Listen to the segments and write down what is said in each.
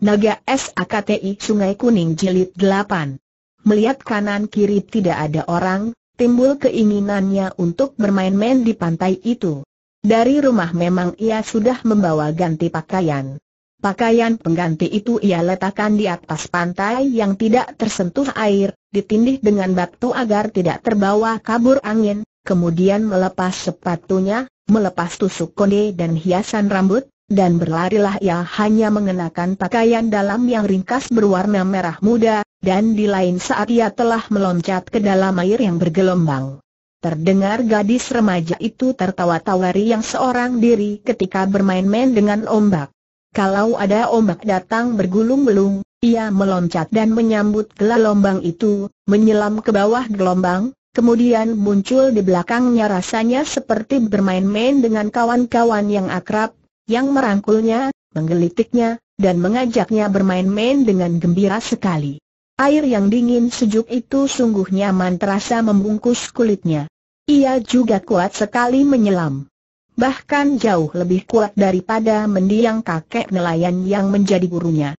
Naga SAKTI Sungai Kuning Jilid 8 Melihat kanan kiri tidak ada orang, timbul keinginannya untuk bermain-main di pantai itu. Dari rumah memang ia sudah membawa ganti pakaian. Pakaian pengganti itu ia letakkan di atas pantai yang tidak tersentuh air, ditindih dengan batu agar tidak terbawa kabur angin, kemudian melepas sepatunya, melepas tusuk konde dan hiasan rambut, dan berlarilah ia hanya mengenakan pakaian dalam yang ringkas berwarna merah muda, dan di lain saat ia telah meloncat ke dalam air yang bergelombang. Terdengar gadis remaja itu tertawa-tawa yang seorang diri ketika bermain-main dengan ombak. Kalau ada ombak datang bergulung-gulung, ia meloncat dan menyambut gelombang itu, menyelam ke bawah gelombang, kemudian muncul di belakangnya rasanya seperti bermain-main dengan kawan-kawan yang akrab, yang merangkulnya, menggelitiknya, dan mengajaknya bermain-main dengan gembira sekali. Air yang dingin sejuk itu sungguh nyaman terasa membungkus kulitnya. Ia juga kuat sekali menyelam. Bahkan jauh lebih kuat daripada mendiang kakek nelayan yang menjadi gurunya.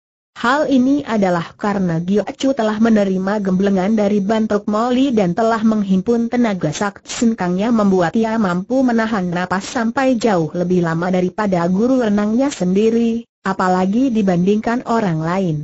Hal ini adalah karena Giochu telah menerima gemblengan dari Bantok Moli dan telah menghimpun tenaga saksinkangnya membuat ia mampu menahan napas sampai jauh lebih lama daripada guru renangnya sendiri, apalagi dibandingkan orang lain.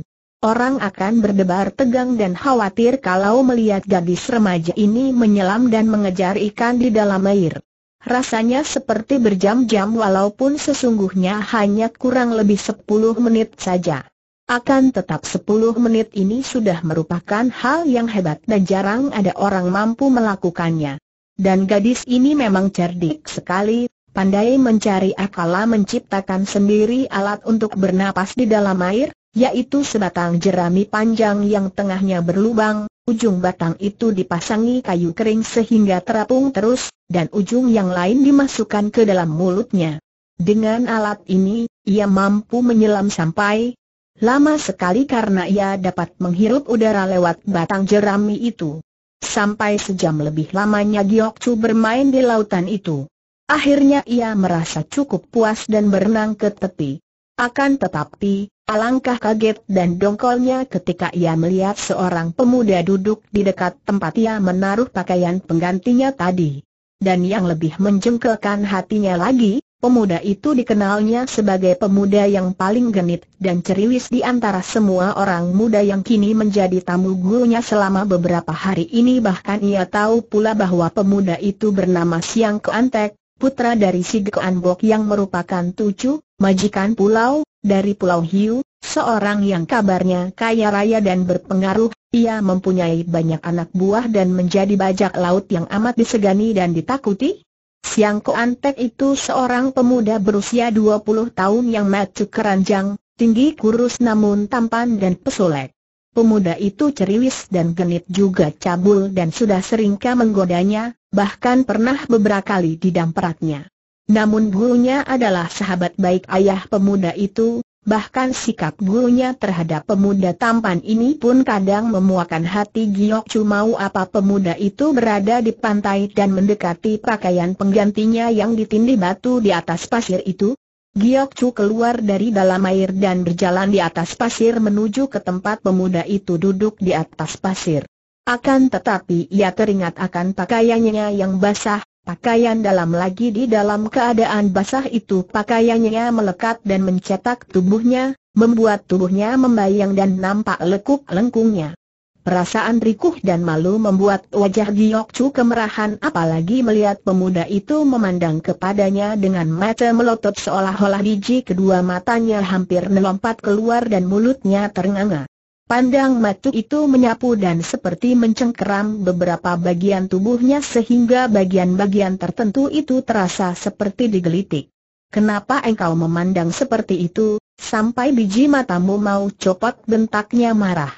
Orang akan berdebar tegang dan khawatir kalau melihat gadis remaja ini menyelam dan mengejar ikan di dalam air. Rasanya seperti berjam-jam walaupun sesungguhnya hanya kurang lebih 10 menit saja. Akan tetap 10 menit ini sudah merupakan hal yang hebat dan jarang ada orang mampu melakukannya. Dan gadis ini memang cerdik sekali, pandai mencari akala menciptakan sendiri alat untuk bernapas di dalam air, yaitu sebatang jerami panjang yang tengahnya berlubang, ujung batang itu dipasangi kayu kering sehingga terapung terus, dan ujung yang lain dimasukkan ke dalam mulutnya. Dengan alat ini, ia mampu menyelam sampai Lama sekali karena ia dapat menghirup udara lewat batang jerami itu. Sampai sejam lebih lamanya Giok Chu bermain di lautan itu. Akhirnya ia merasa cukup puas dan berenang ke tepi. Akan tetapi, alangkah kaget dan dongkolnya ketika ia melihat seorang pemuda duduk di dekat tempat ia menaruh pakaian penggantinya tadi. Dan yang lebih menjengkelkan hatinya lagi, Pemuda itu dikenalnya sebagai pemuda yang paling genit dan ceriwis di antara semua orang muda yang kini menjadi tamu gurunya selama beberapa hari ini. Bahkan ia tahu pula bahwa pemuda itu bernama Siang Keantek, putra dari Si Bok yang merupakan tucu, majikan pulau, dari Pulau Hiu, seorang yang kabarnya kaya raya dan berpengaruh, ia mempunyai banyak anak buah dan menjadi bajak laut yang amat disegani dan ditakuti, Siang Koantek itu seorang pemuda berusia 20 tahun yang macu keranjang, tinggi kurus namun tampan dan pesolek. Pemuda itu ceriwis dan genit juga cabul dan sudah seringkah menggodanya, bahkan pernah beberapa kali didamperatnya. Namun gurunya adalah sahabat baik ayah pemuda itu, Bahkan sikap gurunya terhadap pemuda tampan ini pun kadang memuakan hati Giok Chu mau apa pemuda itu berada di pantai dan mendekati pakaian penggantinya yang ditindih batu di atas pasir itu. Giok Chu keluar dari dalam air dan berjalan di atas pasir menuju ke tempat pemuda itu duduk di atas pasir. Akan tetapi ia teringat akan pakaiannya yang basah, Pakaian dalam lagi di dalam keadaan basah itu pakaiannya melekat dan mencetak tubuhnya, membuat tubuhnya membayang dan nampak lekuk lengkungnya. Perasaan rikuh dan malu membuat wajah Giok Chu kemerahan apalagi melihat pemuda itu memandang kepadanya dengan mata melotot seolah-olah biji kedua matanya hampir melompat keluar dan mulutnya ternganga. Pandang matu itu menyapu dan seperti mencengkeram beberapa bagian tubuhnya sehingga bagian-bagian tertentu itu terasa seperti digelitik. Kenapa engkau memandang seperti itu, sampai biji matamu mau copot bentaknya marah.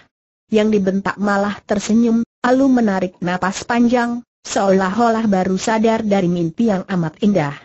Yang dibentak malah tersenyum, lalu menarik napas panjang, seolah-olah baru sadar dari mimpi yang amat indah.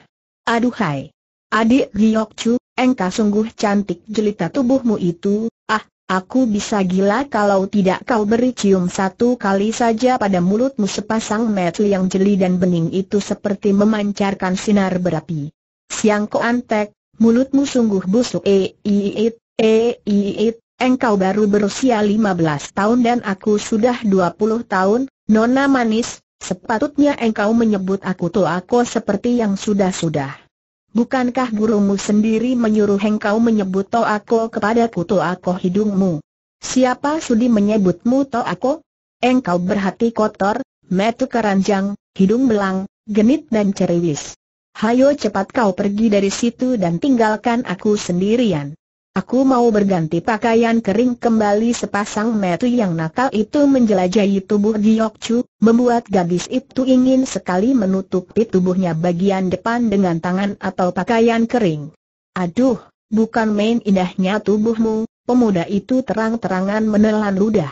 Aduhai! Adik Giok Chu, engkau sungguh cantik jelita tubuhmu itu, ah, Aku bisa gila kalau tidak kau beri cium satu kali saja pada mulutmu sepasang mata yang jeli dan bening itu seperti memancarkan sinar berapi. Siang ko antek, mulutmu sungguh busuk e iit, e iit, engkau baru berusia 15 tahun dan aku sudah 20 tahun, Nona manis, sepatutnya engkau menyebut aku Toako seperti yang sudah-sudah. Bukankah gurumu sendiri menyuruh engkau menyebut Toako kepada Toako hidungmu? Siapa sudi menyebutmu Toako? Engkau berhati kotor, metu keranjang, hidung belang, genit dan ceriwis. Hayo cepat kau pergi dari situ dan tinggalkan aku sendirian. Aku mau berganti pakaian kering kembali sepasang metu yang nakal itu menjelajahi tubuh Giok Chu, membuat gadis itu ingin sekali menutupi tubuhnya bagian depan dengan tangan atau pakaian kering. Aduh, bukan main indahnya tubuhmu, pemuda itu terang-terangan menelan ludah.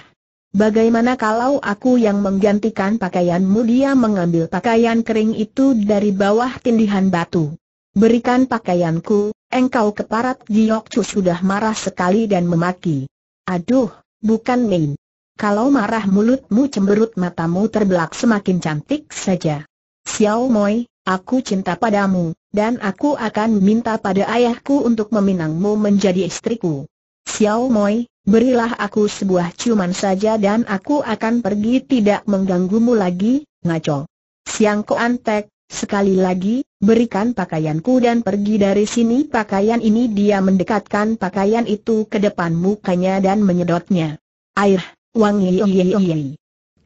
Bagaimana kalau aku yang menggantikan pakaianmu dia mengambil pakaian kering itu dari bawah tindihan batu. Berikan pakaianku, engkau keparat Giok Chu sudah marah sekali dan memaki. Aduh, bukan main. Kalau marah mulutmu cemberut matamu terbelak semakin cantik saja. Xiao Moi, aku cinta padamu, dan aku akan minta pada ayahku untuk meminangmu menjadi istriku. Xiao Moi, berilah aku sebuah ciuman saja dan aku akan pergi tidak mengganggumu lagi, ngaco. Siang Ko Antek, Sekali lagi, berikan pakaianku dan pergi dari sini. Pakaian ini dia mendekatkan pakaian itu ke depan mukanya dan menyedotnya. Air, wangi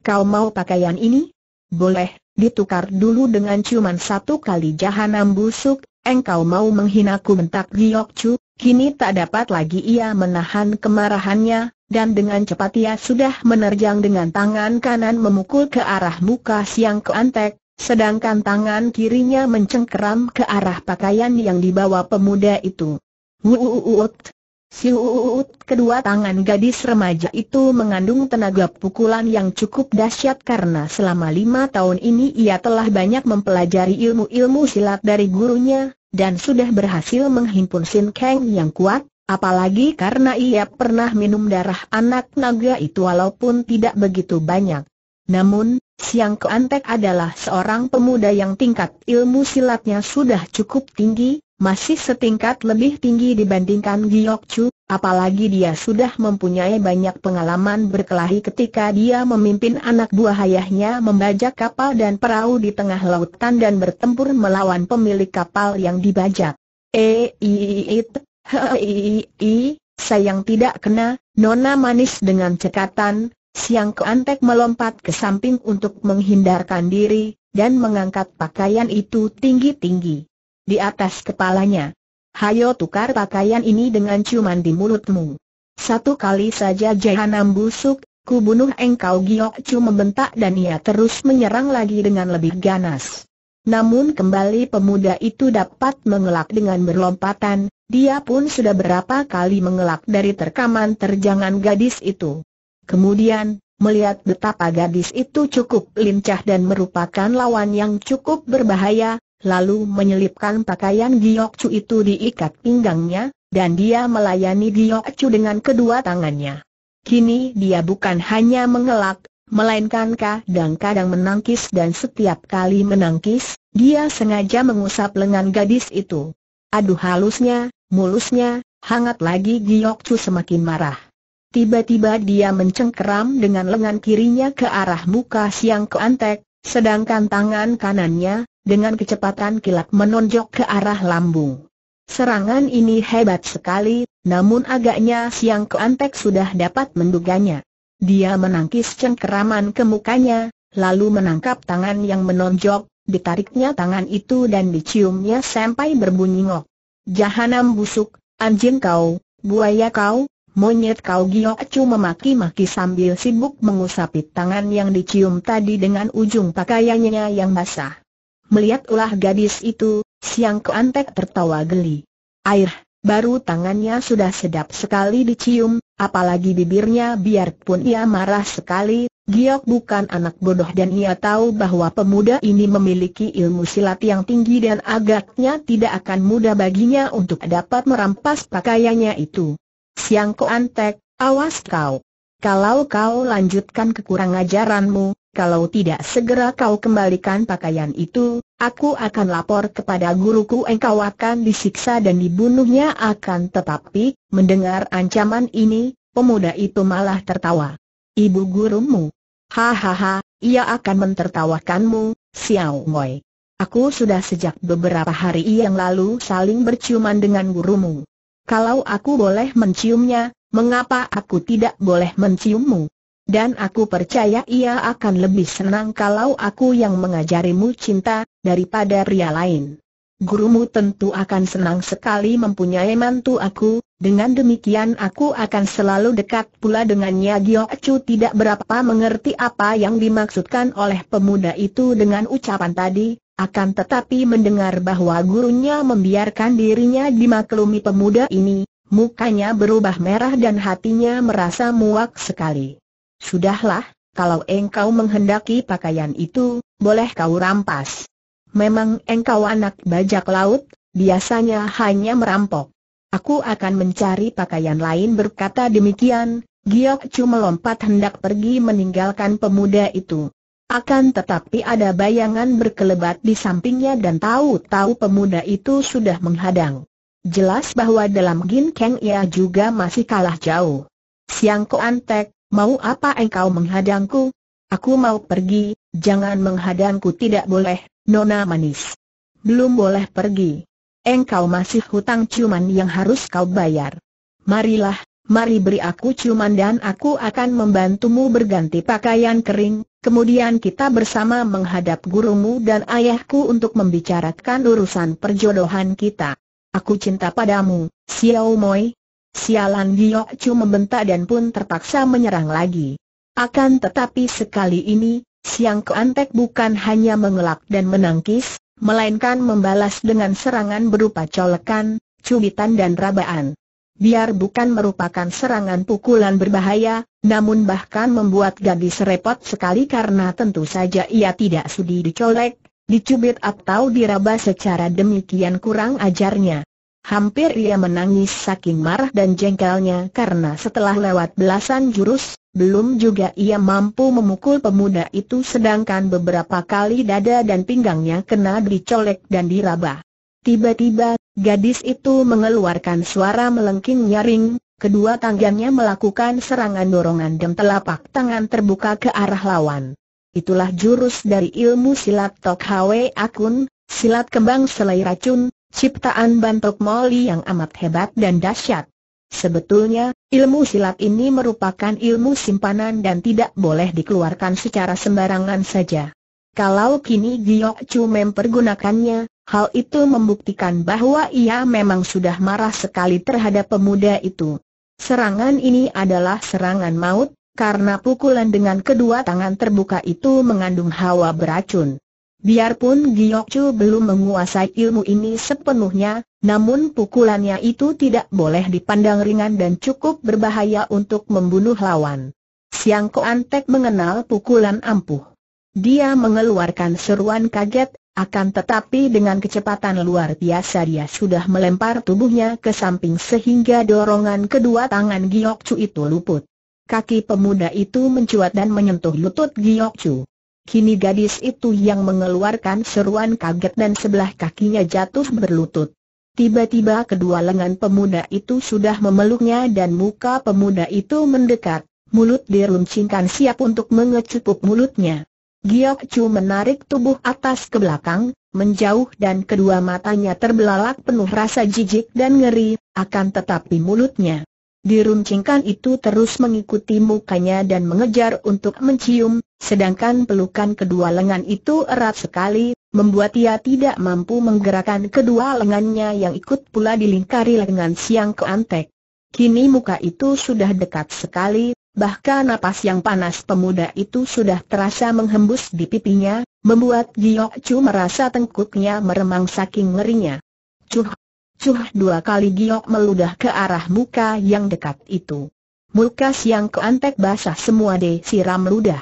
Kau mau pakaian ini? Boleh, ditukar dulu dengan cuman satu kali jahanam busuk, engkau mau menghinaku bentak Giok Chu, kini tak dapat lagi ia menahan kemarahannya, dan dengan cepat ia sudah menerjang dengan tangan kanan memukul ke arah muka siang keantek, sedangkan tangan kirinya mencengkeram ke arah pakaian yang dibawa pemuda itu. Wuuut! Siuut! Kedua tangan gadis remaja itu mengandung tenaga pukulan yang cukup dahsyat karena selama lima tahun ini ia telah banyak mempelajari ilmu-ilmu silat dari gurunya, dan sudah berhasil menghimpun Sin Kang yang kuat, apalagi karena ia pernah minum darah anak naga itu walaupun tidak begitu banyak. Namun, Siang Keantek adalah seorang pemuda yang tingkat ilmu silatnya sudah cukup tinggi, masih setingkat lebih tinggi dibandingkan Giok Chu, apalagi dia sudah mempunyai banyak pengalaman berkelahi ketika dia memimpin anak buah ayahnya membajak kapal dan perahu di tengah lautan dan bertempur melawan pemilik kapal yang dibajak. It, hei, sayang tidak kena, nona manis dengan cekatan, Siang Keantek melompat ke samping untuk menghindarkan diri, dan mengangkat pakaian itu tinggi-tinggi. Di atas kepalanya. Hayo tukar pakaian ini dengan ciuman di mulutmu. Satu kali saja jahanam busuk, ku bunuh engkau Giok Chu membentak dan ia terus menyerang lagi dengan lebih ganas. Namun kembali pemuda itu dapat mengelak dengan berlompatan, dia pun sudah berapa kali mengelak dari terkaman terjangan gadis itu. Kemudian, melihat betapa gadis itu cukup lincah dan merupakan lawan yang cukup berbahaya, lalu menyelipkan pakaian Giok Chu itu diikat pinggangnya, dan dia melayani Giok Chu dengan kedua tangannya. Kini dia bukan hanya mengelak, melainkan kadang-kadang menangkis dan setiap kali menangkis, dia sengaja mengusap lengan gadis itu. Aduh halusnya, mulusnya, hangat lagi Giok Chu semakin marah. Tiba-tiba dia mencengkeram dengan lengan kirinya ke arah muka siang keantek, sedangkan tangan kanannya, dengan kecepatan kilat menonjok ke arah lambung. Serangan ini hebat sekali, namun agaknya siang keantek sudah dapat menduganya. Dia menangkis cengkeraman ke mukanya, lalu menangkap tangan yang menonjok, ditariknya tangan itu dan diciumnya sampai berbunyi ngok. Jahanam busuk, anjing kau, buaya kau, Monyet kau Giok Chu memaki-maki sambil sibuk mengusapi tangan yang dicium tadi dengan ujung pakaiannya yang basah. Melihat ulah gadis itu, Siang Keantek tertawa geli. Air, baru tangannya sudah sedap sekali dicium, apalagi bibirnya biarpun ia marah sekali, Giok bukan anak bodoh dan ia tahu bahwa pemuda ini memiliki ilmu silat yang tinggi dan agaknya tidak akan mudah baginya untuk dapat merampas pakaiannya itu. Siang Ko Antek, awas kau. Kalau kau lanjutkan kekurang ajaranmu, kalau tidak segera kau kembalikan pakaian itu, aku akan lapor kepada guruku engkau akan disiksa dan dibunuhnya akan tetapi, mendengar ancaman ini, pemuda itu malah tertawa. Ibu gurumu. Hahaha, ia akan mentertawakanmu, Xiao Moi. Aku sudah sejak beberapa hari yang lalu saling berciuman dengan gurumu. Kalau aku boleh menciumnya, mengapa aku tidak boleh menciummu? Dan aku percaya ia akan lebih senang kalau aku yang mengajarimu cinta, daripada pria lain. Gurumu tentu akan senang sekali mempunyai mantu aku, dengan demikian aku akan selalu dekat pula dengannya Gio Chu tidak berapa mengerti apa yang dimaksudkan oleh pemuda itu dengan ucapan tadi, akan tetapi mendengar bahwa gurunya membiarkan dirinya dimaklumi pemuda ini, mukanya berubah merah dan hatinya merasa muak sekali. Sudahlah, kalau engkau menghendaki pakaian itu, boleh kau rampas. Memang engkau anak bajak laut, biasanya hanya merampok. Aku akan mencari pakaian lain berkata demikian, Giok Chu melompat hendak pergi meninggalkan pemuda itu. Akan tetapi ada bayangan berkelebat di sampingnya dan tahu-tahu pemuda itu sudah menghadang. Jelas bahwa dalam Gin Keng ia juga masih kalah jauh. Siang Ko Antek, mau apa engkau menghadangku? Aku mau pergi, jangan menghadangku tidak boleh, Nona manis. Belum boleh pergi. Engkau masih hutang cuman yang harus kau bayar. Marilah, mari beri aku cuman dan aku akan membantumu berganti pakaian kering, Kemudian kita bersama menghadap gurumu dan ayahku untuk membicarakan urusan perjodohan kita. Aku cinta padamu, Xiao Moi. Sialan Giok Chu membentak dan pun terpaksa menyerang lagi. Akan tetapi sekali ini, Siang Keantek bukan hanya mengelak dan menangkis, melainkan membalas dengan serangan berupa colekan, cubitan dan rabaan biar bukan merupakan serangan pukulan berbahaya, namun bahkan membuat gadis repot sekali karena tentu saja ia tidak sudi dicolek, dicubit atau diraba secara demikian kurang ajarnya. Hampir ia menangis saking marah dan jengkelnya karena setelah lewat belasan jurus, belum juga ia mampu memukul pemuda itu sedangkan beberapa kali dada dan pinggangnya kena dicolek dan diraba. Tiba-tiba, gadis itu mengeluarkan suara melengking nyaring, kedua tangannya melakukan serangan dorongan dan telapak tangan terbuka ke arah lawan. Itulah jurus dari ilmu silat Tok Hwe Akun, silat kembang selai racun, ciptaan Bantok Moli yang amat hebat dan dahsyat. Sebetulnya, ilmu silat ini merupakan ilmu simpanan dan tidak boleh dikeluarkan secara sembarangan saja. Kalau kini Giok Chu mempergunakannya, hal itu membuktikan bahwa ia memang sudah marah sekali terhadap pemuda itu. Serangan ini adalah serangan maut, karena pukulan dengan kedua tangan terbuka itu mengandung hawa beracun. Biarpun Giok belum menguasai ilmu ini sepenuhnya, namun pukulannya itu tidak boleh dipandang ringan dan cukup berbahaya untuk membunuh lawan. Siang Ko Antek mengenal pukulan ampuh. Dia mengeluarkan seruan kaget, akan tetapi dengan kecepatan luar biasa dia sudah melempar tubuhnya ke samping sehingga dorongan kedua tangan Giok Chu itu luput. Kaki pemuda itu mencuat dan menyentuh lutut Giok Chu. Kini gadis itu yang mengeluarkan seruan kaget dan sebelah kakinya jatuh berlutut. Tiba-tiba kedua lengan pemuda itu sudah memeluknya dan muka pemuda itu mendekat, mulut diruncingkan siap untuk mengecupuk mulutnya. Giok Chu menarik tubuh atas ke belakang, menjauh dan kedua matanya terbelalak penuh rasa jijik dan ngeri, akan tetapi mulutnya diruncingkan itu terus mengikuti mukanya dan mengejar untuk mencium, sedangkan pelukan kedua lengan itu erat sekali, membuat ia tidak mampu menggerakkan kedua lengannya yang ikut pula dilingkari lengan siang keantek. Kini muka itu sudah dekat sekali, Bahkan napas yang panas pemuda itu sudah terasa menghembus di pipinya, membuat Giok Chu merasa tengkuknya meremang saking ngerinya. Cuh! Cuh dua kali Giok meludah ke arah muka yang dekat itu. Muka siang keantek basah semua siram ludah.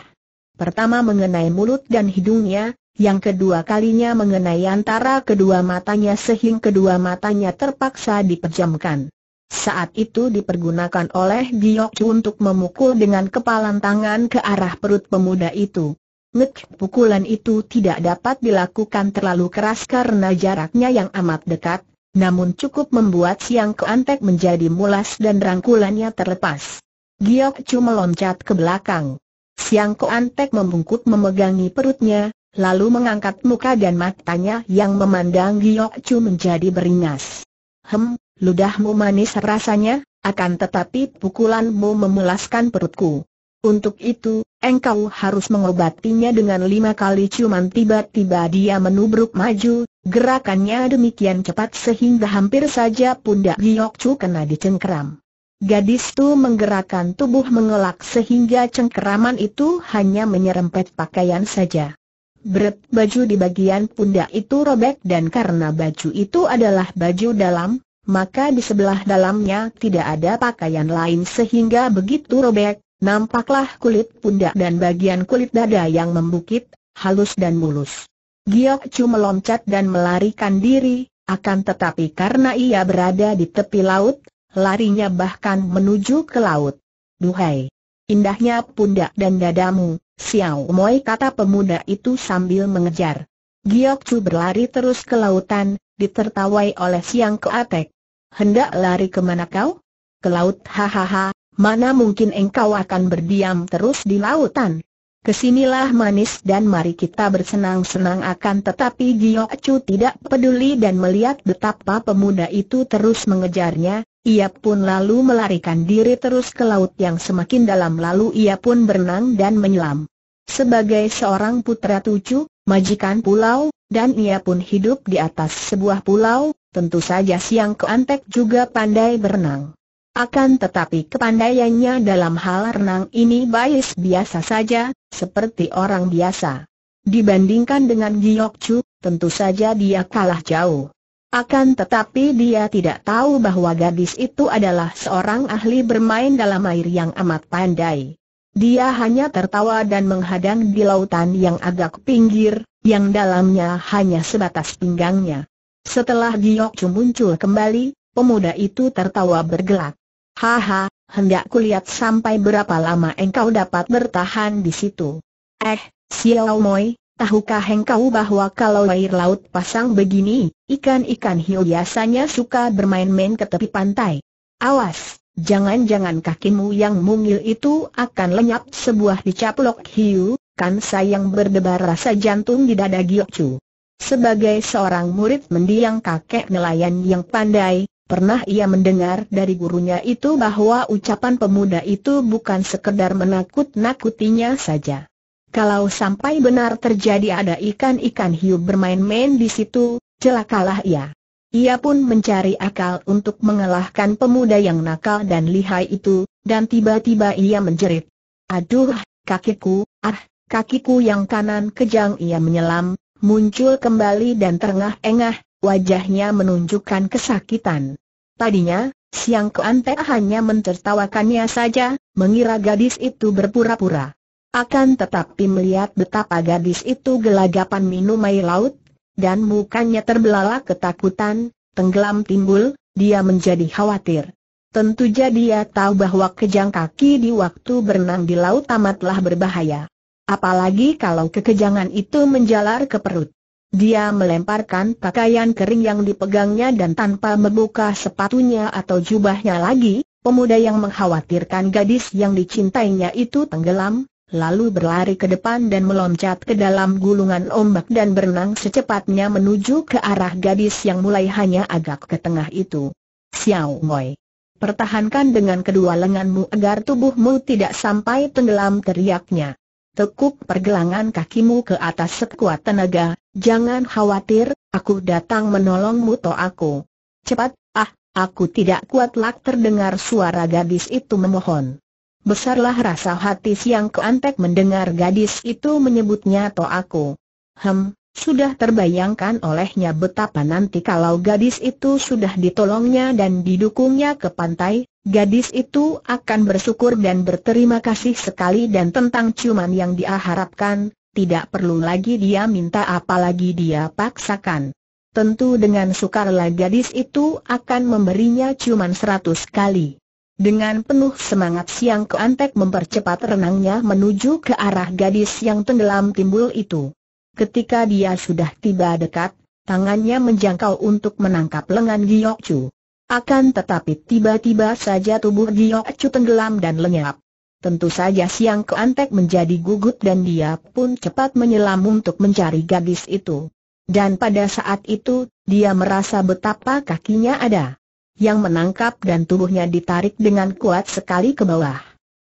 Pertama mengenai mulut dan hidungnya, yang kedua kalinya mengenai antara kedua matanya sehingga kedua matanya terpaksa dipejamkan. Saat itu dipergunakan oleh Giok Chu untuk memukul dengan kepalan tangan ke arah perut pemuda itu. Ngek pukulan itu tidak dapat dilakukan terlalu keras karena jaraknya yang amat dekat, namun cukup membuat siang keantek menjadi mulas dan rangkulannya terlepas. Giok Chu meloncat ke belakang. Siang Ko Antek membungkuk memegangi perutnya, lalu mengangkat muka dan matanya yang memandang Giok Chu menjadi beringas. Hem, ludahmu manis rasanya, akan tetapi pukulanmu memulaskan perutku. Untuk itu, engkau harus mengobatinya dengan lima kali cuman tiba-tiba dia menubruk maju, gerakannya demikian cepat sehingga hampir saja pundak Giok Chu kena dicengkeram. Gadis itu menggerakkan tubuh mengelak sehingga cengkeraman itu hanya menyerempet pakaian saja. Beret baju di bagian pundak itu robek dan karena baju itu adalah baju dalam, maka di sebelah dalamnya tidak ada pakaian lain sehingga begitu robek, nampaklah kulit pundak dan bagian kulit dada yang membukit, halus dan mulus. Giok Chu meloncat dan melarikan diri, akan tetapi karena ia berada di tepi laut, larinya bahkan menuju ke laut. Duhai! Indahnya pundak dan dadamu, Xiao Moi kata pemuda itu sambil mengejar. Giok Chu berlari terus ke lautan, ditertawai oleh Siang Keatek. Hendak lari ke mana kau? Ke laut hahaha, mana mungkin engkau akan berdiam terus di lautan? Ke sinilah manis dan mari kita bersenang-senang akan tetapi Giok Chu tidak peduli dan melihat betapa pemuda itu terus mengejarnya, ia pun lalu melarikan diri terus ke laut yang semakin dalam lalu ia pun berenang dan menyelam. Sebagai seorang putra tujuh, majikan pulau, dan ia pun hidup di atas sebuah pulau, tentu saja siang keantek juga pandai berenang. Akan tetapi kepandaiannya dalam hal renang ini bias biasa saja, seperti orang biasa. Dibandingkan dengan Giok Chu, tentu saja dia kalah jauh. Akan tetapi dia tidak tahu bahwa gadis itu adalah seorang ahli bermain dalam air yang amat pandai. Dia hanya tertawa dan menghadang di lautan yang agak pinggir, yang dalamnya hanya sebatas pinggangnya. Setelah Giok Chu muncul kembali, pemuda itu tertawa bergelak. Haha, hendak kulihat sampai berapa lama engkau dapat bertahan di situ. Eh, Xiao Moi, Tahukah engkau bahwa kalau air laut pasang begini, ikan-ikan hiu biasanya suka bermain-main ke tepi pantai? Awas, jangan-jangan kakimu yang mungil itu akan lenyap sebuah dicaplok hiu, kan sayang berdebar rasa jantung di dada Giokcu. Sebagai seorang murid mendiang kakek nelayan yang pandai, pernah ia mendengar dari gurunya itu bahwa ucapan pemuda itu bukan sekedar menakut-nakutinya saja. Kalau sampai benar terjadi ada ikan-ikan hiu bermain-main di situ, celakalah ia. Ia pun mencari akal untuk mengalahkan pemuda yang nakal dan lihai itu, dan tiba-tiba ia menjerit. Aduh, kakiku, ah, kakiku yang kanan kejang ia menyelam, muncul kembali dan terengah-engah, wajahnya menunjukkan kesakitan. Tadinya, siang keantek hanya mentertawakannya saja, mengira gadis itu berpura-pura. Akan tetapi melihat betapa gadis itu gelagapan minum air laut, dan mukanya terbelalak ketakutan, tenggelam timbul, dia menjadi khawatir. Tentu jadi dia tahu bahwa kejang kaki di waktu berenang di laut amatlah berbahaya. Apalagi kalau kekejangan itu menjalar ke perut. Dia melemparkan pakaian kering yang dipegangnya dan tanpa membuka sepatunya atau jubahnya lagi, pemuda yang mengkhawatirkan gadis yang dicintainya itu tenggelam, lalu berlari ke depan dan meloncat ke dalam gulungan ombak dan berenang secepatnya menuju ke arah gadis yang mulai hanya agak ke tengah itu. Xiao Moi. Pertahankan dengan kedua lenganmu agar tubuhmu tidak sampai tenggelam teriaknya. Tekuk pergelangan kakimu ke atas sekuat tenaga, jangan khawatir, aku datang menolongmu to aku. Cepat, ah, aku tidak kuat lak terdengar suara gadis itu memohon. Besarlah rasa hati siang keantek mendengar gadis itu menyebutnya to aku. Hem, sudah terbayangkan olehnya betapa nanti kalau gadis itu sudah ditolongnya dan didukungnya ke pantai, gadis itu akan bersyukur dan berterima kasih sekali dan tentang cuman yang dia harapkan, tidak perlu lagi dia minta apalagi dia paksakan. Tentu dengan sukarela gadis itu akan memberinya cuman seratus kali. Dengan penuh semangat siang keantek mempercepat renangnya menuju ke arah gadis yang tenggelam timbul itu. Ketika dia sudah tiba dekat, tangannya menjangkau untuk menangkap lengan Giok Chu. Akan tetapi tiba-tiba saja tubuh Giok Chu tenggelam dan lenyap. Tentu saja Siang Keantek menjadi gugut dan dia pun cepat menyelam untuk mencari gadis itu. Dan pada saat itu, dia merasa betapa kakinya ada yang menangkap dan tubuhnya ditarik dengan kuat sekali ke bawah.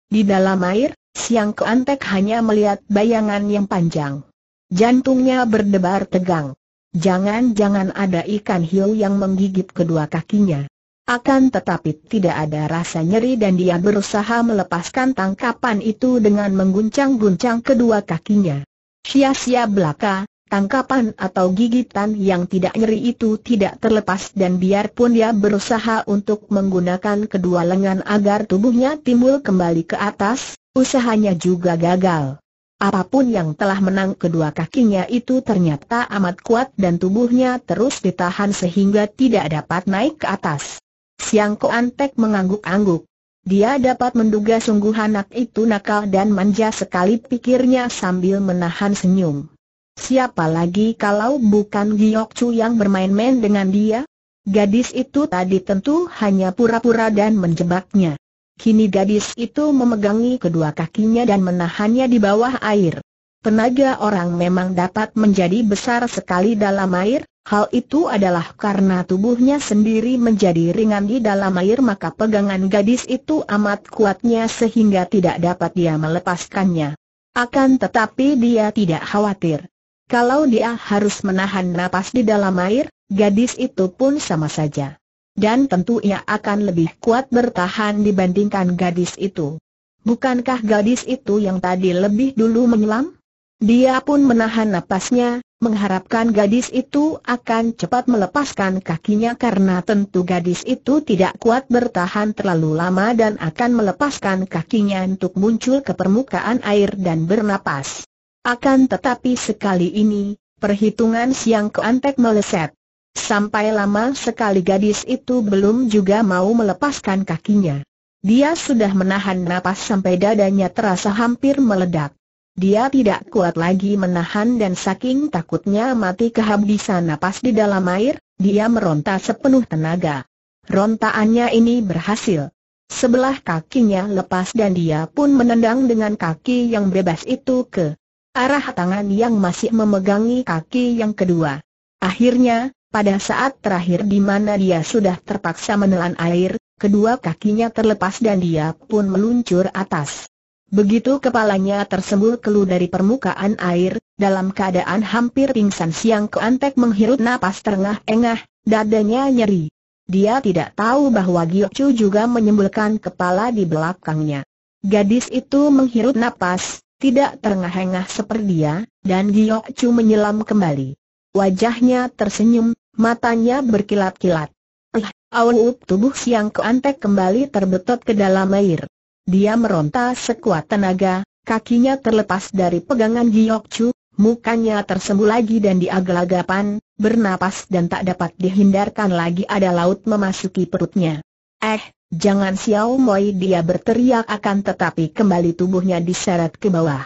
Di dalam air, Siang Keantek hanya melihat bayangan yang panjang. Jantungnya berdebar tegang. Jangan-jangan ada ikan hiu yang menggigit kedua kakinya. Akan tetapi tidak ada rasa nyeri dan dia berusaha melepaskan tangkapan itu dengan mengguncang-guncang kedua kakinya. Sia-sia belaka, tangkapan atau gigitan yang tidak nyeri itu tidak terlepas dan biarpun dia berusaha untuk menggunakan kedua lengan agar tubuhnya timbul kembali ke atas, usahanya juga gagal. Apa pun yang telah menang kedua kakinya itu ternyata amat kuat dan tubuhnya terus ditahan sehingga tidak dapat naik ke atas. Siang Koantek mengangguk-angguk. Dia dapat menduga sungguh anak itu nakal dan manja sekali pikirnya sambil menahan senyum. Siapa lagi kalau bukan Giok Chu yang bermain-main dengan dia? Gadis itu tadi tentu hanya pura-pura dan menjebaknya. Kini gadis itu memegangi kedua kakinya dan menahannya di bawah air. Tenaga orang memang dapat menjadi besar sekali dalam air, hal itu adalah karena tubuhnya sendiri menjadi ringan di dalam air maka pegangan gadis itu amat kuatnya sehingga tidak dapat dia melepaskannya. Akan tetapi dia tidak khawatir. Kalau dia harus menahan napas di dalam air, gadis itu pun sama saja. Dan tentu ia akan lebih kuat bertahan dibandingkan gadis itu. Bukankah gadis itu yang tadi lebih dulu menyelam? Dia pun menahan napasnya, mengharapkan gadis itu akan cepat melepaskan kakinya karena tentu gadis itu tidak kuat bertahan terlalu lama dan akan melepaskan kakinya untuk muncul ke permukaan air dan bernapas. Akan tetapi sekali ini, perhitungan siang keantek meleset. Sampai lama sekali gadis itu belum juga mau melepaskan kakinya. Dia sudah menahan napas sampai dadanya terasa hampir meledak. Dia tidak kuat lagi menahan dan saking takutnya mati kehabisan napas di dalam air, dia meronta sepenuh tenaga. Rontaannya ini berhasil. Sebelah kakinya lepas dan dia pun menendang dengan kaki yang bebas itu ke arah tangan yang masih memegangi kaki yang kedua. Akhirnya, pada saat terakhir di mana dia sudah terpaksa menelan air, kedua kakinya terlepas dan dia pun meluncur atas. Begitu kepalanya tersembul keluar dari permukaan air, dalam keadaan hampir pingsan siang keantek menghirup napas terengah-engah, dadanya nyeri. Dia tidak tahu bahwa Giokcu juga menyembulkan kepala di belakangnya. Gadis itu menghirup napas, tidak terengah-engah seperti dia, dan Giok Chu menyelam kembali. Wajahnya tersenyum, matanya berkilat-kilat. Eh, awup tubuh siang keantek kembali terbetot ke dalam air. Dia meronta sekuat tenaga, kakinya terlepas dari pegangan Giok Chu, mukanya tersembul lagi dan diagak-agapan, bernapas dan tak dapat dihindarkan lagi ada laut memasuki perutnya. Eh, Jangan Xiao Moi dia berteriak akan tetapi kembali tubuhnya diseret ke bawah.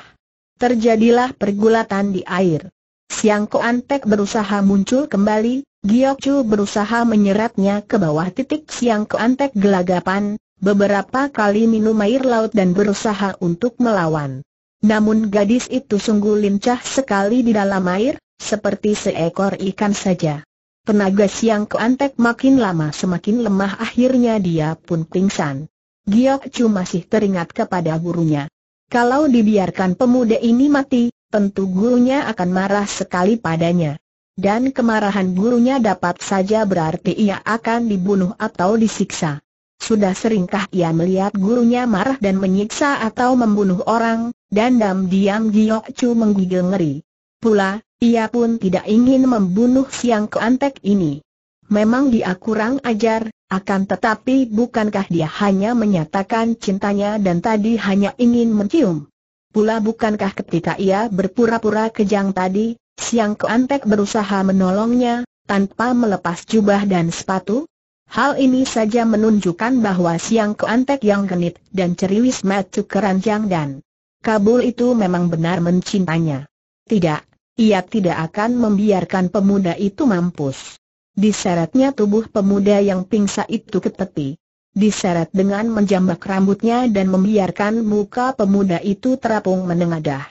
Terjadilah pergulatan di air. Siang Ko Antek berusaha muncul kembali, Giok Chu berusaha menyeretnya ke bawah titik Siang Ko Antek gelagapan, beberapa kali minum air laut dan berusaha untuk melawan. Namun gadis itu sungguh lincah sekali di dalam air, seperti seekor ikan saja. Tenaga siang keantek makin lama semakin lemah akhirnya dia pun pingsan. Giok Chu masih teringat kepada gurunya. Kalau dibiarkan pemuda ini mati, tentu gurunya akan marah sekali padanya. Dan kemarahan gurunya dapat saja berarti ia akan dibunuh atau disiksa. Sudah seringkah ia melihat gurunya marah dan menyiksa atau membunuh orang, dan diam Giok Chu menggigil ngeri. Pula, ia pun tidak ingin membunuh siang keantek ini. Memang dia kurang ajar, akan tetapi bukankah dia hanya menyatakan cintanya dan tadi hanya ingin mencium? Pula bukankah ketika ia berpura-pura kejang tadi, siang keantek berusaha menolongnya, tanpa melepas jubah dan sepatu? Hal ini saja menunjukkan bahwa siang keantek yang genit dan ceriwis matu keranjang dan kabul itu memang benar mencintanya. Tidak, ia tidak akan membiarkan pemuda itu mampus. Diseretnya tubuh pemuda yang pingsan itu ke tepi. Diseret dengan menjambak rambutnya dan membiarkan muka pemuda itu terapung menengadah.